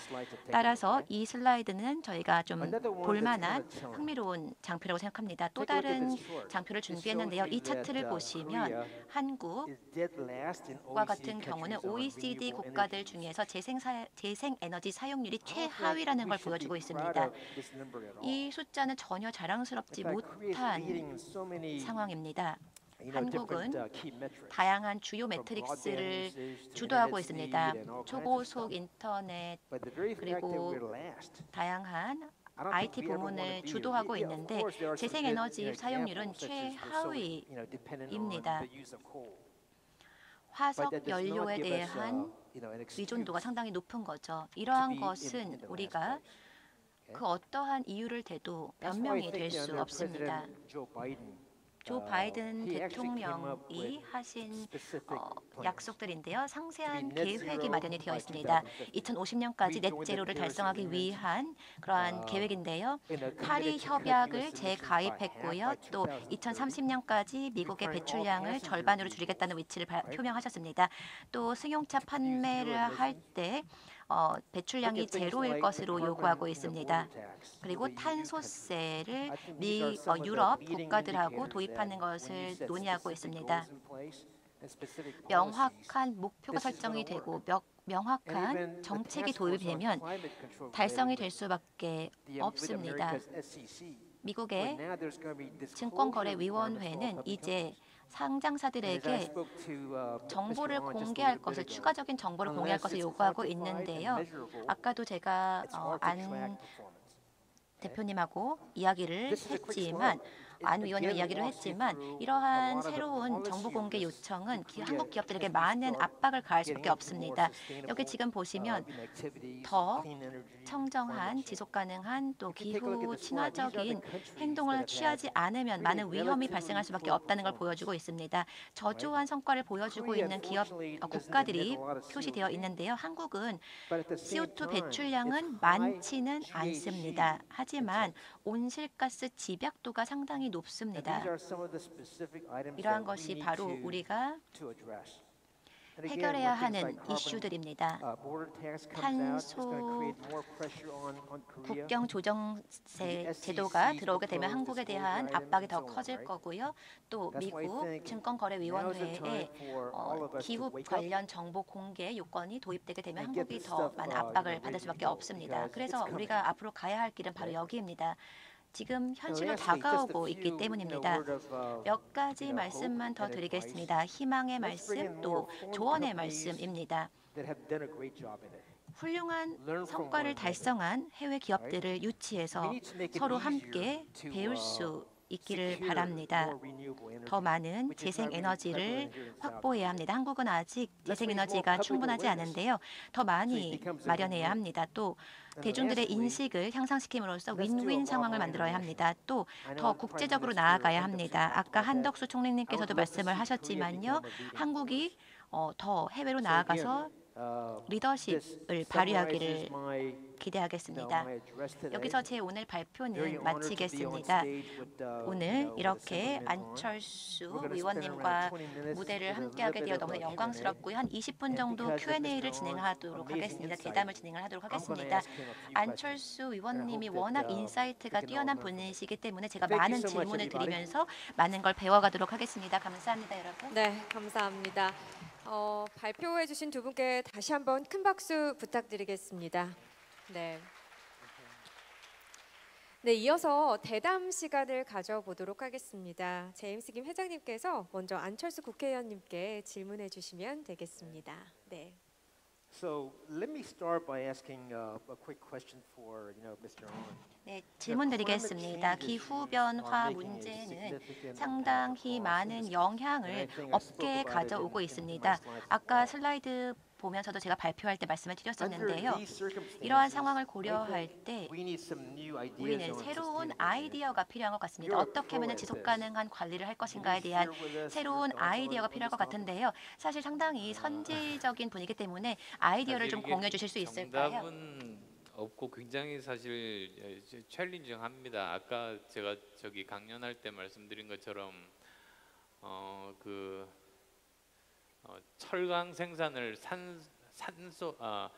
따라서 이 슬라이드는 저희가 좀 볼만한 흥미로운 장표라고 생각합니다. 또 다른 장표를 준비했는데요. 이 차트를 보시면 한국과 같은 경우는 OECD 국가들 중에서 재생 에너지 사용률이 최하위라는 걸 보여주고 있습니다. 이 숫자는 전혀 자랑스럽지 못한 상황입니다. 한국은 다양한 주요 매트릭스를 주도하고 있습니다. 초고속 인터넷 그리고 다양한 IT 부문을 주도하고 있는데 재생에너지 사용률은 최하위입니다. 화석 연료에 대한 의존도가 상당히 높은 거죠. 이러한 것은 우리가 그 어떠한 이유를 대도 변명이 될 수 없습니다. 조 바이든 대통령이 하신 어, 약속들인데요. 상세한 계획이 마련이 되어 있습니다. 2050년까지 넷제로를 달성하기 위한 그러한 계획인데요. 파리 협약을 재가입했고요. 또 2030년까지 미국의 배출량을 절반으로 줄이겠다는 위치를 바, 표명하셨습니다. 또 승용차 판매를 할때 어, 배출량이 제로일 것으로 요구하고 있습니다. 그리고 탄소세를 미 어, 유럽 국가들하고 도입하는 것을 논의하고 있습니다. 명확한 목표가 설정이 되고 명, 명확한 정책이 도입되면 달성이 될 수밖에 없습니다. 미국의 증권거래위원회는 이제 상장사들에게 정보를 공개할 것을 추가적인 정보를 공개할 것을 요구하고 있는데요. 아까도 제가 어, 안 대표님하고 이야기를 했지만 안 의원님과 이야기를 했지만 이러한 새로운 정보 공개 요청은 기, 한국 기업들에게 많은 압박을 가할 수밖에 없습니다. 여기 지금 보시면 더 청정한 지속 가능한 또 기후 친화적인 행동을 취하지 않으면 많은 위험이 발생할 수밖에 없다는 걸 보여주고 있습니다. 저조한 성과를 보여주고 있는 기업 어, 국가들이 표시되어 있는데요. 한국은 CO2 배출량은 많지는 않습니다. 하지만 온실가스 집약도가 상당히 높습니다. 이러한 것이 바로 우리가 해결해야 하는 이슈들입니다. 탄소 국경 조정세 제도가 들어오게 되면 한국에 대한 압박이 더 커질 거고요. 또 미국 증권거래위원회에 어, 기후 관련 정보 공개 요건이 도입되게 되면 한국이 더 많은 압박을 받을 수밖에 없습니다. 그래서 우리가 앞으로 가야 할 길은 바로 여기입니다. 지금 현실로 다가오고 있기 때문입니다. 몇 가지 말씀만 더 드리겠습니다. 희망의 말씀 또 조언의 말씀입니다. 훌륭한 성과를 달성한 해외 기업들을 유치해서 서로 함께 배울 수 있기를 바랍니다. 더 많은 재생 에너지를 확보해야 합니다. 한국은 아직 재생 에너지가 충분하지 않은데요. 더 많이 마련해야 합니다. 또 대중들의 인식을 향상시킴으로써 윈윈 상황을 만들어야 합니다. 또 더 국제적으로 나아가야 합니다. 아까 한덕수 총리님께서도 말씀을 하셨지만요. 한국이 어, 더 해외로 나아가서 리더십을 발휘하기를 기대하겠습니다. 여기서 제 오늘 발표는 마치겠습니다. 오늘 이렇게 안철수 의원님과 무대를 함께하게 되어 너무 영광스럽고요. 한 20분 정도 Q&A를 진행하도록 하겠습니다. 대담을 진행을 하도록 하겠습니다. 안철수 의원님이 워낙 insight가 뛰어난 분이시기 때문에 제가 많은 질문을 드리면서 많은 걸 배워가도록 하겠습니다. 감사합니다, 여러분. 네, 감사합니다. 어, 발표해 주신 두 분께 다시 한번 큰 박수 부탁드리겠습니다. 네. 네, 이어서 대담 시간을 가져보도록 하겠습니다. 제임스 김 회장님께서 먼저 안철수 국회의원님께 질문해 주시면 되겠습니다. 네. So let me start by asking uh, a quick question for you know Mr. Owen. 네, 질문 드리겠습니다. 기후 변화 문제는 상당히 많은 영향을 업계에 가져오고 있습니다. 아까 슬라이드 보면서도 제가 발표할 때 말씀을 드렸었는데요. 이러한 상황을 고려할 때 우리는 새로운 아이디어가 필요한 것 같습니다. 어떻게 하면 지속 가능한 관리를 할 것인가에 대한 새로운 아이디어가 필요할 것 같은데요. 사실 상당히 선제적인 분이기 때문에 아이디어를 좀 공유해 주실 수 있을까요? 정답은 없고 굉장히 사실 예, 챌린징합니다. 아까 제가 저기 강연할 때 말씀드린 것처럼 어그 철강 생산을 산 산소 아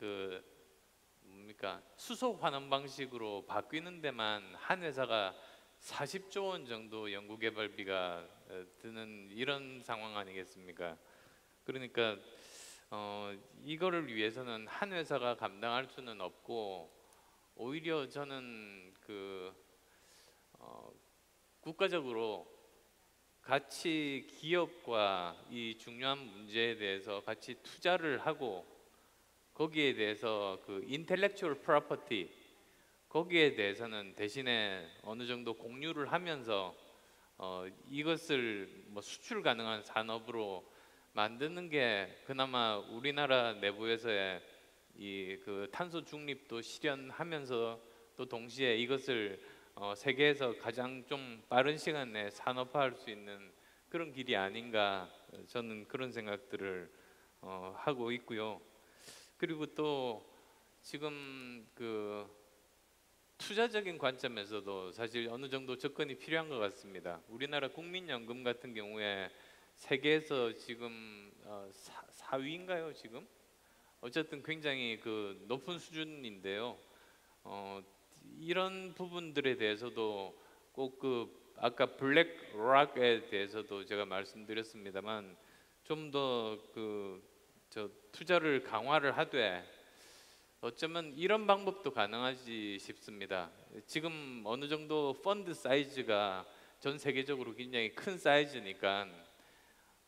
그 뭡니까 수소 환원 방식으로 바뀌는 데만 한 회사가 40조 원 정도 연구 개발비가 어, 드는 이런 상황 아니겠습니까? 그러니까 어, 이거를 위해서는 한 회사가 감당할 수는 없고 오히려 저는 그 어, 국가적으로 같이 기업과 이 중요한 문제에 대해서 같이 투자를 하고 거기에 대해서 그 인텔렉츄얼 프로퍼티 거기에 대해서는 대신에 어느 정도 공유를 하면서 어, 이것을 뭐 수출 가능한 산업으로 만드는 게 그나마 우리나라 내부에서의 이 그 탄소 중립도 실현하면서 또 동시에 이것을 어, 세계에서 가장 좀 빠른 시간 내에 산업화할 수 있는 그런 길이 아닌가 저는 그런 생각들을 어, 하고 있고요. 그리고 또 지금 그 투자적인 관점에서도 사실 어느 정도 접근이 필요한 것 같습니다. 우리나라 국민연금 같은 경우에 세계에서 지금 어, 사, 4위인가요 지금? 어쨌든 굉장히 그 높은 수준인데요. 어, 이런 부분들에 대해서도 꼭 그 아까 블랙락에 대해서도 제가 말씀드렸습니다만 좀 더 그 저 투자를 강화를 하되 어쩌면 이런 방법도 가능하지 싶습니다. 지금 어느 정도 펀드 사이즈가 전 세계적으로 굉장히 큰 사이즈니까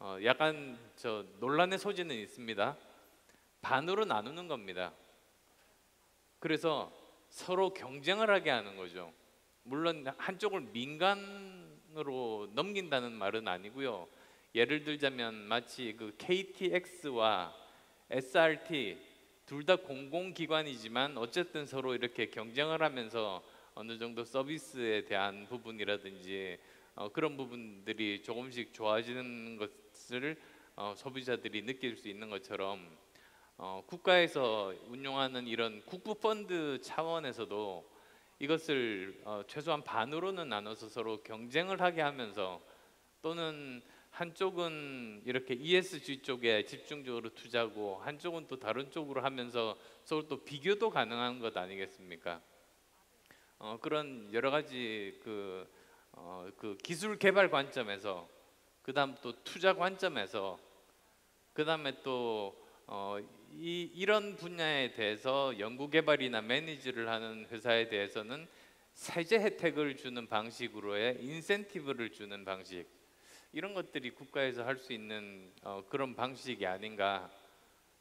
어 약간 저 논란의 소지는 있습니다. 반으로 나누는 겁니다. 그래서 서로 경쟁을 하게 하는 거죠. 물론 한쪽을 민간으로 넘긴다는 말은 아니고요. 예를 들자면 마치 그 KTX와 SRT 둘 다 공공기관이지만 어쨌든 서로 이렇게 경쟁을 하면서 어느 정도 서비스에 대한 부분이라든지 어, 그런 부분들이 조금씩 좋아지는 것을 어, 소비자들이 느낄 수 있는 것처럼 어, 국가에서 운용하는 이런 국부 펀드 차원에서도 이것을 어, 최소한 반으로는 나눠서 서로 경쟁을 하게 하면서 또는 한쪽은 이렇게 ESG 쪽에 집중적으로 투자하고 한쪽은 또 다른 쪽으로 하면서 서로 또 비교도 가능한 것 아니겠습니까? 어, 그런 여러 가지 그, 어, 그 기술 개발 관점에서 그다음 또 투자 관점에서 그다음에 또 어, 이, 이런 분야에 대해서 연구 개발이나 매니지를 하는 회사에 대해서는 세제 혜택을 주는 방식으로의 인센티브를 주는 방식 이런 것들이 국가에서 할 수 있는 어, 그런 방식이 아닌가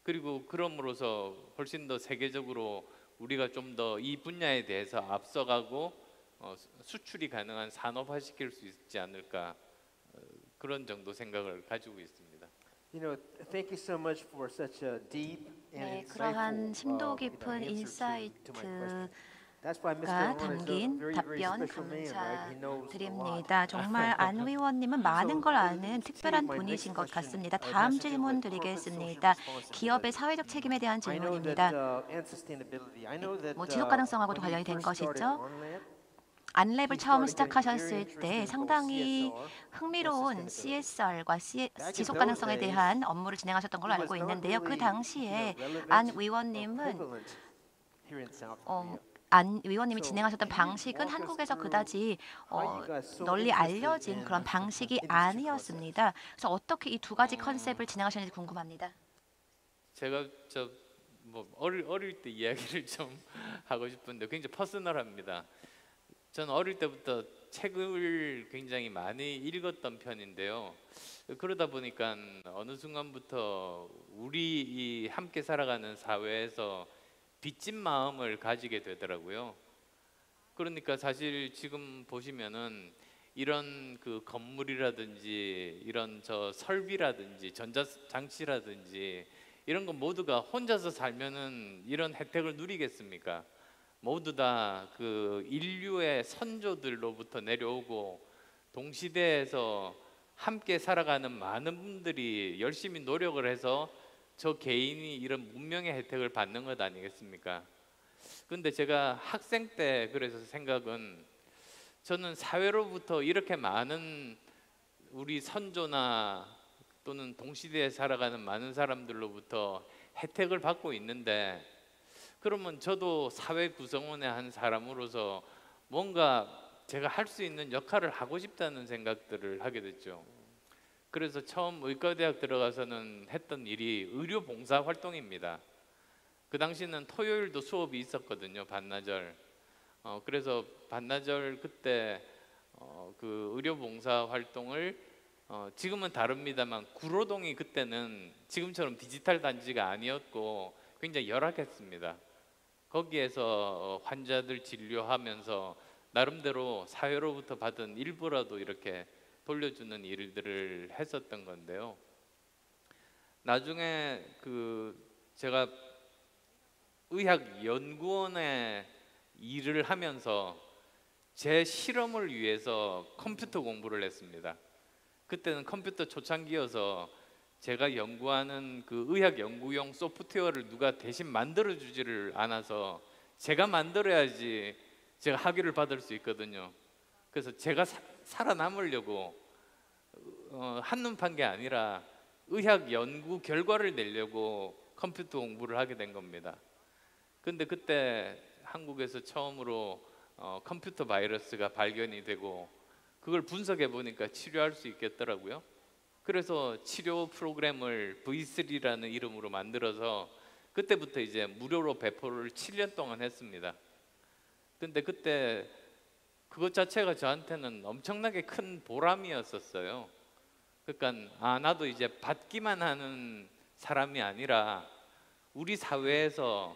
그리고 그럼으로써 훨씬 더 세계적으로 우리가 좀 더 이 분야에 대해서 앞서가고 어, 수출이 가능한 산업화 시킬 수 있지 않을까 어, 그런 정도 생각을 가지고 있습니다. You know, thank you so much for such a deep and 네, 그러한 심도 uh, 깊은. insight가 is a 담긴 답변. 감사드립니다. 정말 안 의원님은 많은 걸 아는 특별한 분이신 것 같습니다. uh, 다음 질문 드리겠습니다. 기업의 사회적 책임에 대한 질문입니다. uh, 뭐 uh, 지속 가능성하고도 관련이 된 것이죠. 안랩을 처음 시작하셨을 때 상당히 흥미로운. CSR과 지속 가능성에 대한 업무를 진행하셨던 걸로 알고 있는데요. 그 당시에 안 or 의원님은 어. 안 의원님이 So, 진행하셨던 방식은 한국에서 그다지 어, 널리 알려진 그런 방식이? 아니었습니다. 그래서 어떻게 이 두 가지 컨셉을 진행하셨는지 궁금합니다. 제가 저뭐 어릴 어릴 때 이야기를 좀 하고 싶은데 굉장히 퍼스널합니다. 저는 어릴 때부터 책을 굉장히 많이 읽었던 편인데요. 그러다 보니까 어느 순간부터 우리 이 함께 살아가는 사회에서 빚진 마음을 가지게 되더라고요. 그러니까 사실 지금 보시면은 이런 그 건물이라든지 이런 저 설비라든지 전자 장치라든지 이런 거 모두가 혼자서 살면은 이런 혜택을 누리겠습니까? 모두 다 그 인류의 선조들로부터 내려오고 동시대에서 함께 살아가는 많은 분들이 열심히 노력을 해서 저 개인이 이런 문명의 혜택을 받는 것 아니겠습니까? 근데 제가 학생 때 그래서 생각은 저는 사회로부터 이렇게 많은 우리 선조나 또는 동시대에 살아가는 많은 사람들로부터 혜택을 받고 있는데 그러면 저도 사회 구성원의 한 사람으로서 뭔가 제가 할 수 있는 역할을 하고 싶다는 생각들을 하게 됐죠. 그래서 처음 의과대학 들어가서는 했던 일이 의료 봉사 활동입니다. 그 당시는 토요일도 수업이 있었거든요. 반나절. 어, 그래서 반나절 그때 어, 그 의료 봉사 활동을 어, 지금은 다릅니다만 구로동이 그때는 지금처럼 디지털 단지가 아니었고 굉장히 열악했습니다. 거기에서 어, 환자들 진료하면서 나름대로 사회로부터 받은 일부라도 이렇게 돌려주는 일들을 했었던 건데요. 나중에 그 제가 의학 연구원에 일을 하면서 제 실험을 위해서 컴퓨터 공부를 했습니다. 그때는 컴퓨터 초창기여서 제가 연구하는 그 의학 연구용 소프트웨어를 누가 대신 만들어 주지를 않아서 제가 만들어야지 제가 학위를 받을 수 있거든요. 그래서 제가 사- 살아남으려고 어, 한눈 판 게 아니라 의학 연구 결과를 내려고 컴퓨터 공부를 하게 된 겁니다. 근데 그때 한국에서 처음으로 어, 컴퓨터 바이러스가 발견이 되고 그걸 분석해 보니까 치료할 수 있겠더라고요. 그래서 치료 프로그램을 V3라는 이름으로 만들어서 그때부터 이제 무료로 배포를 7년 동안 했습니다. 근데 그때 그것 자체가 저한테는 엄청나게 큰 보람이었었어요. 그러니까 아 나도 이제 받기만 하는 사람이 아니라 우리 사회에서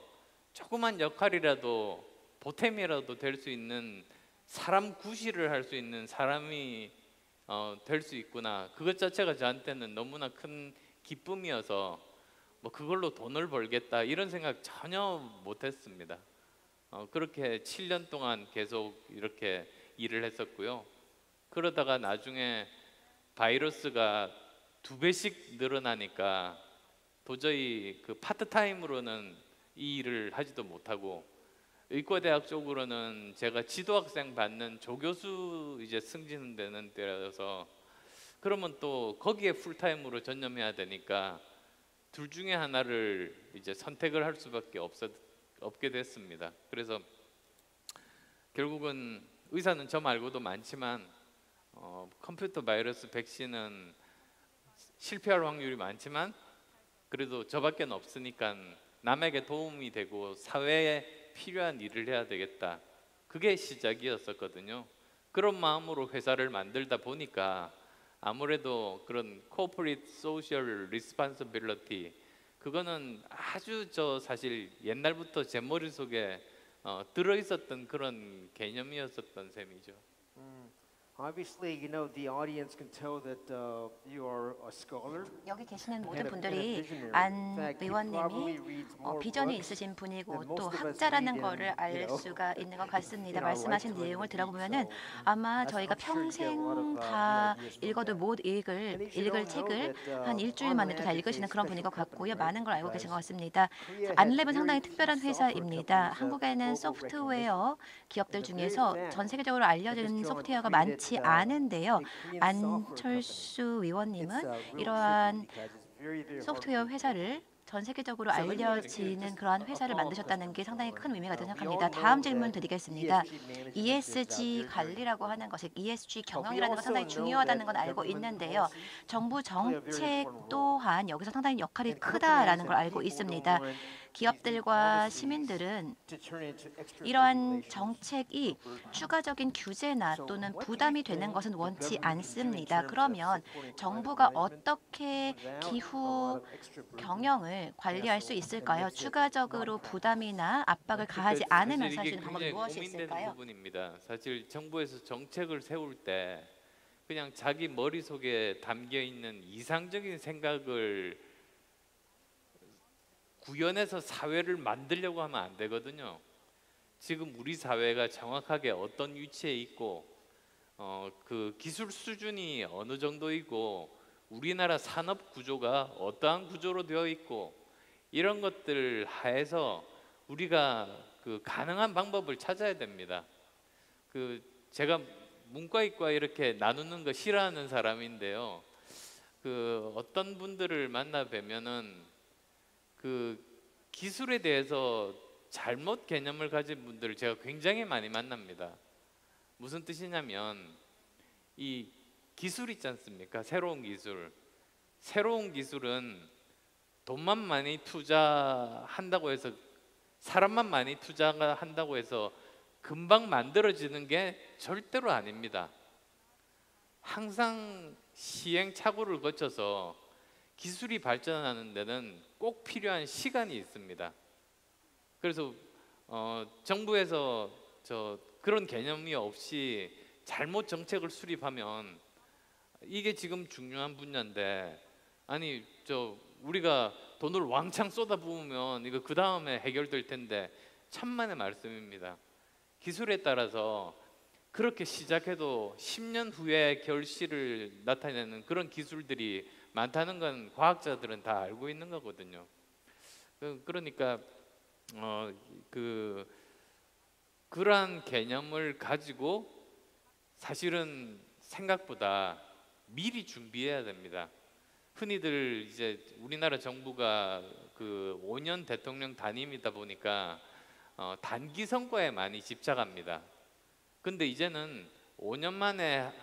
조그만 역할이라도 보탬이라도 될 수 있는 사람 구실을 할 수 있는 사람이 어, 될 수 있구나. 그것 자체가 저한테는 너무나 큰 기쁨이어서 뭐 그걸로 돈을 벌겠다 이런 생각 전혀 못했습니다. 어, 그렇게 7년 동안 계속 이렇게 일을 했었고요. 그러다가 나중에 바이러스가 두 배씩 늘어나니까 도저히 그 파트타임으로는 이 일을 하지도 못하고 의과대학 쪽으로는 제가 지도학생 받는 조교수 이제 승진되는 때라서 그러면 또 거기에 풀타임으로 전념해야 되니까 둘 중에 하나를 이제 선택을 할 수밖에 없었, 없게 됐습니다. 그래서 결국은 의사는 저 말고도 많지만 어, 컴퓨터 바이러스 백신은 실패할 확률이 많지만 그래도 저밖에 없으니까 남에게 도움이 되고 사회에 필요한 일을 해야 되겠다. 그게 시작이었었거든요. 그런 마음으로 회사를 만들다 보니까 아무래도 그런 corporate social responsibility 그거는 아주 저 사실 옛날부터 제 머릿속에 어, 들어 있었던 그런 개념이었었던 셈이죠. Obviously, you know, the audience can tell that uh, you are a scholar. 여기 계시는 모든 분들이. 안 의원님이 어, 비전이 있으신 분이고 또 학자라는 거를 you 알 수가 있는 것 같습니다. 말씀하신 내용을 들어보면은 아마 저희가 평생 uh, 다 읽어도. 못 읽을 읽을 책을 uh, 한 일주일 만에 또다 읽으시는 그런 분인 것 같고요. 많은 걸 알고 계신 것. 같습니다. 안랩은 상당히 특별한 회사입니다. 한국에는 소프트웨어 기업들 중에서 전 세계적으로 알려진 소프트웨어가 created, 많지 uh, 않은데요. 안철수 의원님은 uh, real 이러한 소프트웨어 회사를 전 세계적으로 알려지는 그러한 회사를 만드셨다는 게 상당히 큰. 의미가 있다고 Uh, 생각합니다. 다음 질문 드리겠습니다. ESG uh, 관리라고 하는 것이 ESG 경영이라는 건 also 상당히 중요하다는 건 알고 있는데요. 정부 정책. 또한 여기서 상당히 역할이 크다라는 걸 알고 있습니다. 기업들과 시민들은 이러한. 정책이 추가적인 규제나 또는 부담이 되는 것은 원치 않습니다. 그러면 정부가 어떻게 기후? 경영을 관리할 수 있을까요? 추가적으로 부담이나 압박을 가하지 그러니까 않으면서 이게 방법이 무엇이 있을까요? 부분입니다. 사실 정부에서 정책을 세울 때 그냥 자기 머릿속에 담겨 있는 이상적인 생각을 구현해서 사회를 만들려고 하면 안 되거든요. 지금 우리 사회가 정확하게 어떤 위치에 있고 어, 그 기술 수준이 어느 정도이고 우리나라 산업 구조가 어떠한 구조로 되어 있고 이런 것들 하에서 우리가 그 가능한 방법을 찾아야 됩니다. 그 제가 문과 이과 이렇게 나누는 거 싫어하는 사람인데요. 그 어떤 분들을 만나 뵈면은 그 기술에 대해서 잘못 개념을 가진 분들을 제가 굉장히 많이 만납니다. 무슨 뜻이냐면 이 기술 있지 않습니까? 새로운 기술. 새로운 기술은 돈만 많이 투자한다고 해서 사람만 많이 투자한다고 해서 금방 만들어지는 게 절대로 아닙니다. 항상 시행착오를 거쳐서 기술이 발전하는 데는 꼭 필요한 시간이 있습니다. 그래서 어, 정부에서 저 그런 개념이 없이 잘못 정책을 수립하면 이게 지금 중요한 분야인데 아니 저 우리가 돈을 왕창 쏟아부으면 이거 그 다음에 해결될 텐데 천만의 말씀입니다. 기술에 따라서 그렇게 시작해도 10년 후에 결실을 나타내는 그런 기술들이 많다는 건 과학자들은 다 알고 있는 거거든요. 그- 그러니까 어, 그 그러한 개념을 가지고 사실은 생각보다 미리 준비해야 됩니다. 흔히들 이제 우리나라 정부가 그 5년 대통령 단임이다 보니까 어, 단기 성과에 많이 집착합니다. 근데 이제는 5년 만에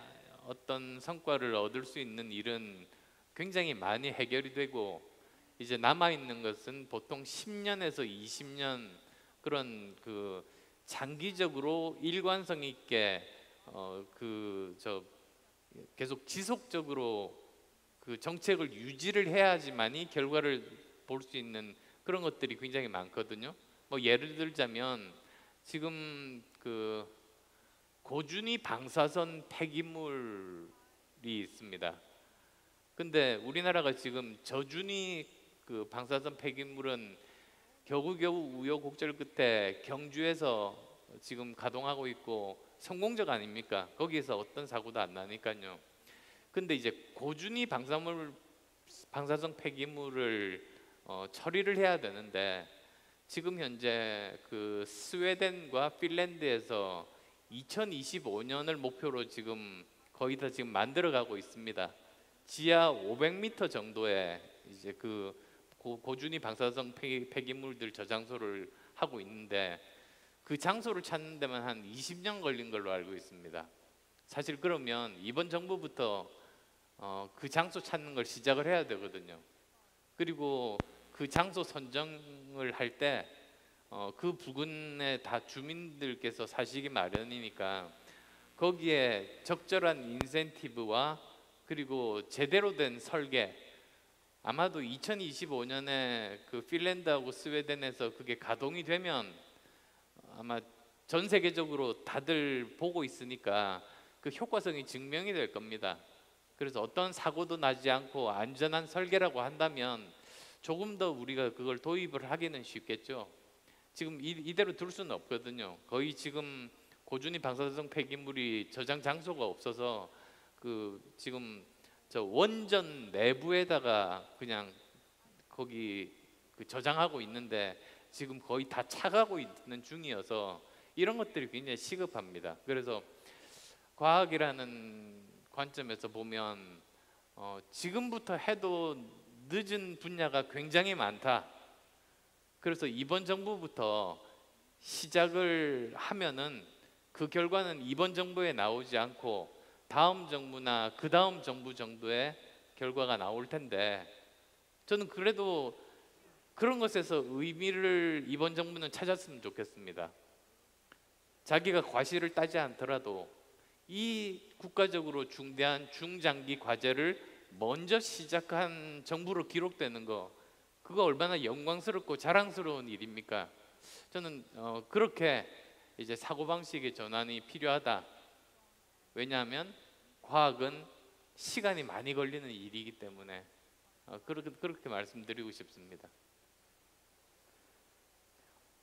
어떤 성과를 얻을 수 있는 일은 굉장히 많이 해결이 되고 이제 남아 있는 것은 보통 10년에서 20년 그런 그 장기적으로 일관성 있게 어 그 저 계속 지속적으로 그 정책을 유지를 해야지만이 결과를 볼 수 있는 그런 것들이 굉장히 많거든요. 뭐 예를 들자면 지금 그 고준위 방사선 폐기물이 있습니다. 근데 우리나라가 지금 저준위 그 방사선 폐기물은 겨우겨우 우여곡절 끝에 경주에서 지금 가동하고 있고 성공적 아닙니까? 거기에서 어떤 사고도 안 나니까요. 근데 이제 고준위 방사물 방사성 폐기물을 어, 처리를 해야 되는데 지금 현재 그 스웨덴과 핀란드에서 2025년을 목표로 지금 거의 다 지금 만들어가고 있습니다. 지하 500m 정도의 이제 그 고, 고준위 방사성 폐기, 폐기 물들 저장소를 하고 있는데 그 장소를 찾는 데만 한 20년 걸린 걸로 알고 있습니다. 사실 그러면 이번 정부부터 어, 그 장소 찾는 걸 시작을 해야 되거든요. 그리고 그 장소 선정을 할때 어, 그 부근에 다 주민들께서 사시기 마련이니까 거기에 적절한 인센티브와 그리고 제대로 된 설계 아마도 2025년에 그 핀란드하고 스웨덴에서 그게 가동이 되면 아마 전 세계적으로 다들 보고 있으니까 그 효과성이 증명이 될 겁니다. 그래서 어떤 사고도 나지 않고 안전한 설계라고 한다면 조금 더 우리가 그걸 도입을 하기는 쉽겠죠. 지금 이, 이대로 둘 수는 없거든요. 거의 지금 고준위 방사성 폐기물이 저장 장소가 없어서 그 지금 저 원전 내부에다가 그냥 거기 그 저장하고 있는데 지금 거의 다 차가고 있는 중이어서 이런 것들이 굉장히 시급합니다. 그래서 과학이라는 관점에서 보면 어, 지금부터 해도 늦은 분야가 굉장히 많다. 그래서 이번 정부부터 시작을 하면은 그 결과는 이번 정부에 나오지 않고 다음 정부나 그 다음 정부 정도의 결과가 나올 텐데 저는 그래도 그런 것에서 의미를 이번 정부는 찾았으면 좋겠습니다. 자기가 과실을 따지 않더라도 이 국가적으로 중대한 중장기 과제를 먼저 시작한 정부로 기록되는 거 그거 얼마나 영광스럽고 자랑스러운 일입니까? 저는 어, 그렇게 이제 사고 방식의 전환이 필요하다. 왜냐하면 과학은 시간이 많이 걸리는 일이기 때문에 어, 그렇게 그렇게 말씀드리고 싶습니다.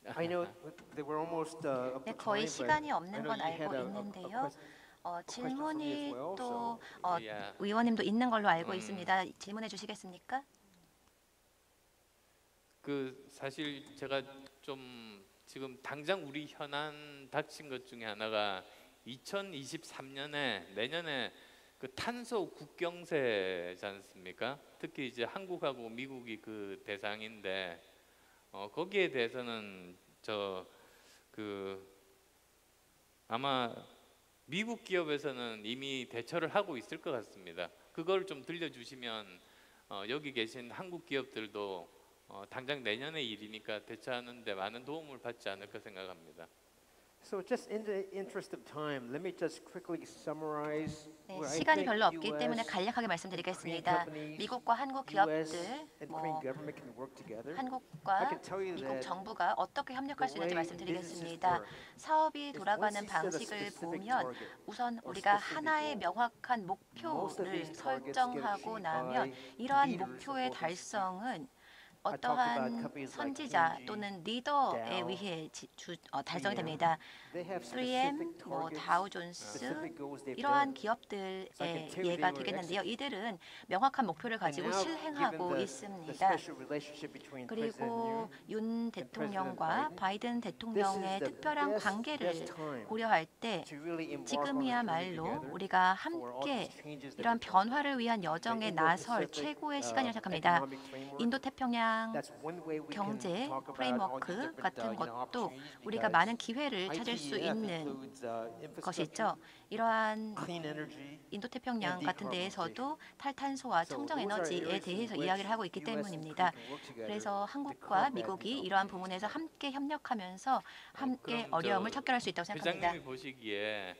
I know that we're almost uh, up 네, to 거의 시간이 I 없는 건 알고 있는데요. 어, 질문이 또 어, Yeah. 의원님도 있는 걸로 알고 음. 있습니다. 질문해 주시겠습니까? 그 사실 제가 좀 지금 당장 우리 현안 닥친 것 중에 하나가 2023년에 내년에 그 탄소 국경세지 않습니까? 특히 이제 한국하고 미국이 그 대상인데 어, 거기에 대해서는 저 그 아마 미국 기업에서는 이미 대처를 하고 있을 것 같습니다. 그걸 좀 들려주시면 어, 여기 계신 한국 기업들도 어, 당장 내년의 일이니까 대처하는데 많은 도움을 받지 않을까 생각합니다. So just in the interest of time, let me just quickly summarize. 네, 시간이 별로 없기 때문에 간략하게 말씀드리겠습니다. 미국과 한국 기업들, 뭐 한국과 미국 정부가 어떻게 협력할 수 있는지 말씀드리겠습니다. 사업이 돌아가는 방식을 보면 우선 우리가 하나의 명확한 목표를 설정하고 나면 이러한 목표의 달성은 어떠한 선지자 또는 리더에 의해 지- 주, 어, 달성이 3M. 됩니다. They have 3M, specific 뭐 다우존스 이러한. 기업들의 예가 되겠는데요. 이들은 명확한 목표를 가지고 실행하고 있습니다. 그리고 윤 대통령과 바이든 대통령의 특별한 관계를 고려할 때 지금이야말로 우리가 함께 talking 변화를 위한 여정에 나설 최고의 uh, 시간이라고 생각합니다. economic framework. 인도 태평양 That's one way we can 경제 프레임워크 같은 uh, 것도 우리가 많은 기회를 찾을 수 ITEF 있는 infrastructure, 것이죠. 이러한 clean energy, 인도 태평양 and 같은 데에서도 탈탄소와 So 청정 those are 에너지에 areas in 대해서 이야기를 하고 있기 때문입니다. 그래서 한국과 미국이 이러한. 부분에서 함께 협력하면서 함께 그럼 저 어려움을 척결할 수 있다고 생각합니다. 회장님이 보시기에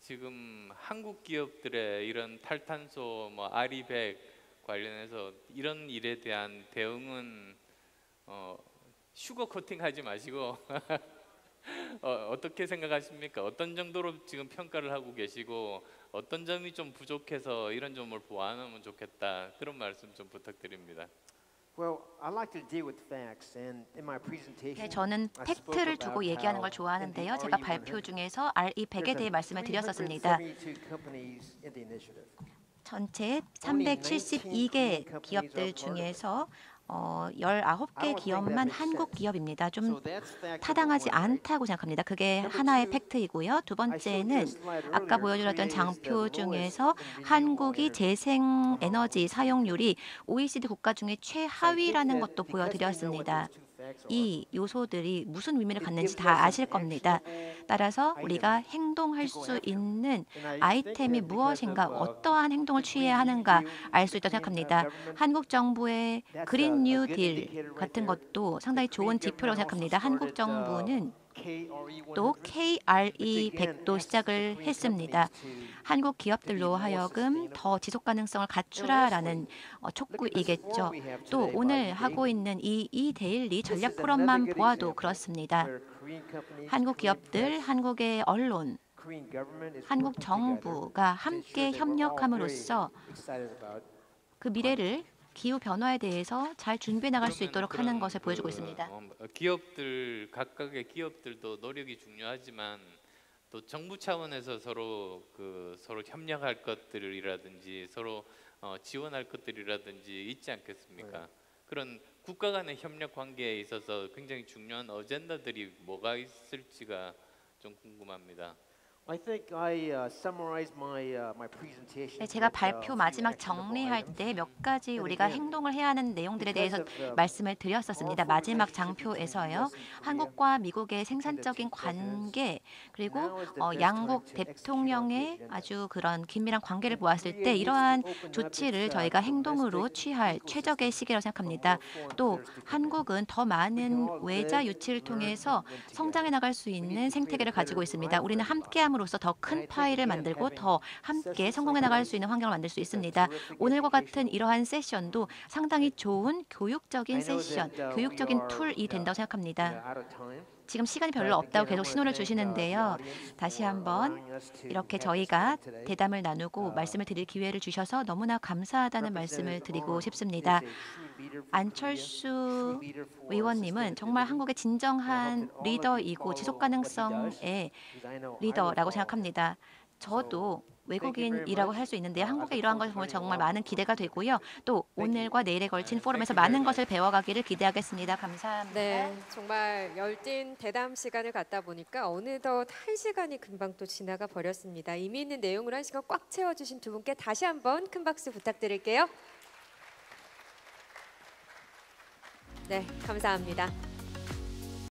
지금 한국 기업들의 이런 탈탄소 뭐 아리백 관련해서 이런 일에 대한 대응은 어, 슈거 코팅하지 마시고 어, 어떻게 생각하십니까? 어떤 정도로 지금 평가를 하고 계시고 어떤 점이 좀 부족해서 이런 점을 보완하면 좋겠다 그런 말씀 좀 부탁드립니다. Well, I like to deal with facts, and in my presentation, 네, 저는 팩트를 두고 얘기하는 걸 좋아하는데요. 제가 RE100, 발표 중에서 RE100에 대해 말씀을 드렸었습니다. 372 companies in the initiative. 전체 Only 372개 19 기업들 중에서 어, 19개 기업만 한국 기업입니다. 좀 타당하지? 않다고 생각합니다. 그게 하나의 팩트이고요. 두 번째는 아까 보여드렸던 장표 중에서 한국이 energy. 재생 에너지 사용률이 OECD 국가 중에 최하위라는 것도 보여드렸습니다. 이 요소들이 무슨 의미를 갖는지 다 아실 겁니다. 따라서 우리가 행동할 수. 있는 아이템이 무엇인가, uh, 어떠한 행동을 취해야 하는가 알 수 있다고 uh, 생각합니다. 한국 정부의 그린 a 뉴 good 딜 indicator right 같은. 것도 상당히 좋은 지표라고 생각합니다. 한국 uh, 정부는 KRE100, 또 KRE again 100도 asks the 시작을 했습니다. 한국 기업들로 하여금. 더 지속 가능성을 갖추라라는 어, 촉구이겠죠. 또 오늘 하고 있는 이 이 데일리 전략 포럼만 보아도 그렇습니다. 한국 기업들, 한국의 언론, 한국 정부가 함께 협력함으로써 그 미래를 기후 변화에 대해서 잘 준비해 나갈 수 있도록 하는 것을 보여주고 그, 있습니다. 어, 기업들 각각의 기업들도 노력이 중요하지만 또 정부 차원에서 서로 그 서로 협력할 것들이라든지 서로 어, 지원할 것들이라든지 있지 않겠습니까? 그런 국가 간의 협력 관계에 있어서 굉장히 중요한 어젠다들이 뭐가 있을지가 좀 궁금합니다. I think I uh, summarized my uh, my presentation. 네, 제가 uh, 발표 마지막 정리할. 때 몇 가지 우리가 행동을 해야 하는 내용들에 대해서 말씀을 드렸었습니다. 마지막 장표에서요. 한국과 미국의 생산적인 관계 그리고 어, 양국 대통령의. 아주 그런 긴밀한 관계를 보았을 때 이러한 조치를 uh, 저희가 행동으로 취할 최적의 시기라고 생각합니다. 또. 한국은 더 많은 외자 유치를 통해서. 성장해 나갈 수 있는 생태계를 가지고 있습니다. 우리는 for everybody. 함께 함으로써 더 큰 again, 만들고 더 함께 성공해 나갈 수 있는 환경을 만들 수 있습니다. 오늘과 같은 이러한 세션도 상당히 좋은 교육적인 세션, uh, 교육적인 tool이 uh, 된다고 생각합니다. 지금 시간이 별로 없다고 계속 신호를 uh, 주시는데요. 다시 한번 이렇게 저희가. 대담을 나누고 Uh, 말씀을 드릴 기회를 주셔서 너무나 감사하다는 말씀을 드리고 싶습니다. 안철수 의원님은 정말. 한국의 진정한 리더이고 지속 가능성의 리더라고. 생각합니다. 저도 외국인이라고 할 수 있는데요. 한국에 이러한 것을 보면 정말 많은 기대가 되고요. 또 오늘과 내일에 걸친 포럼에서 많은 것을 배워가기를 기대하겠습니다. 감사합니다. 네, 정말 열띤 대담 시간을 갖다 보니까 어느덧 한 시간이 금방 또 지나가 버렸습니다. 의미 있는 내용으로 한 시간 꽉 채워주신 두 분께 다시 한번 큰 박수 부탁드릴게요. 네, 감사합니다.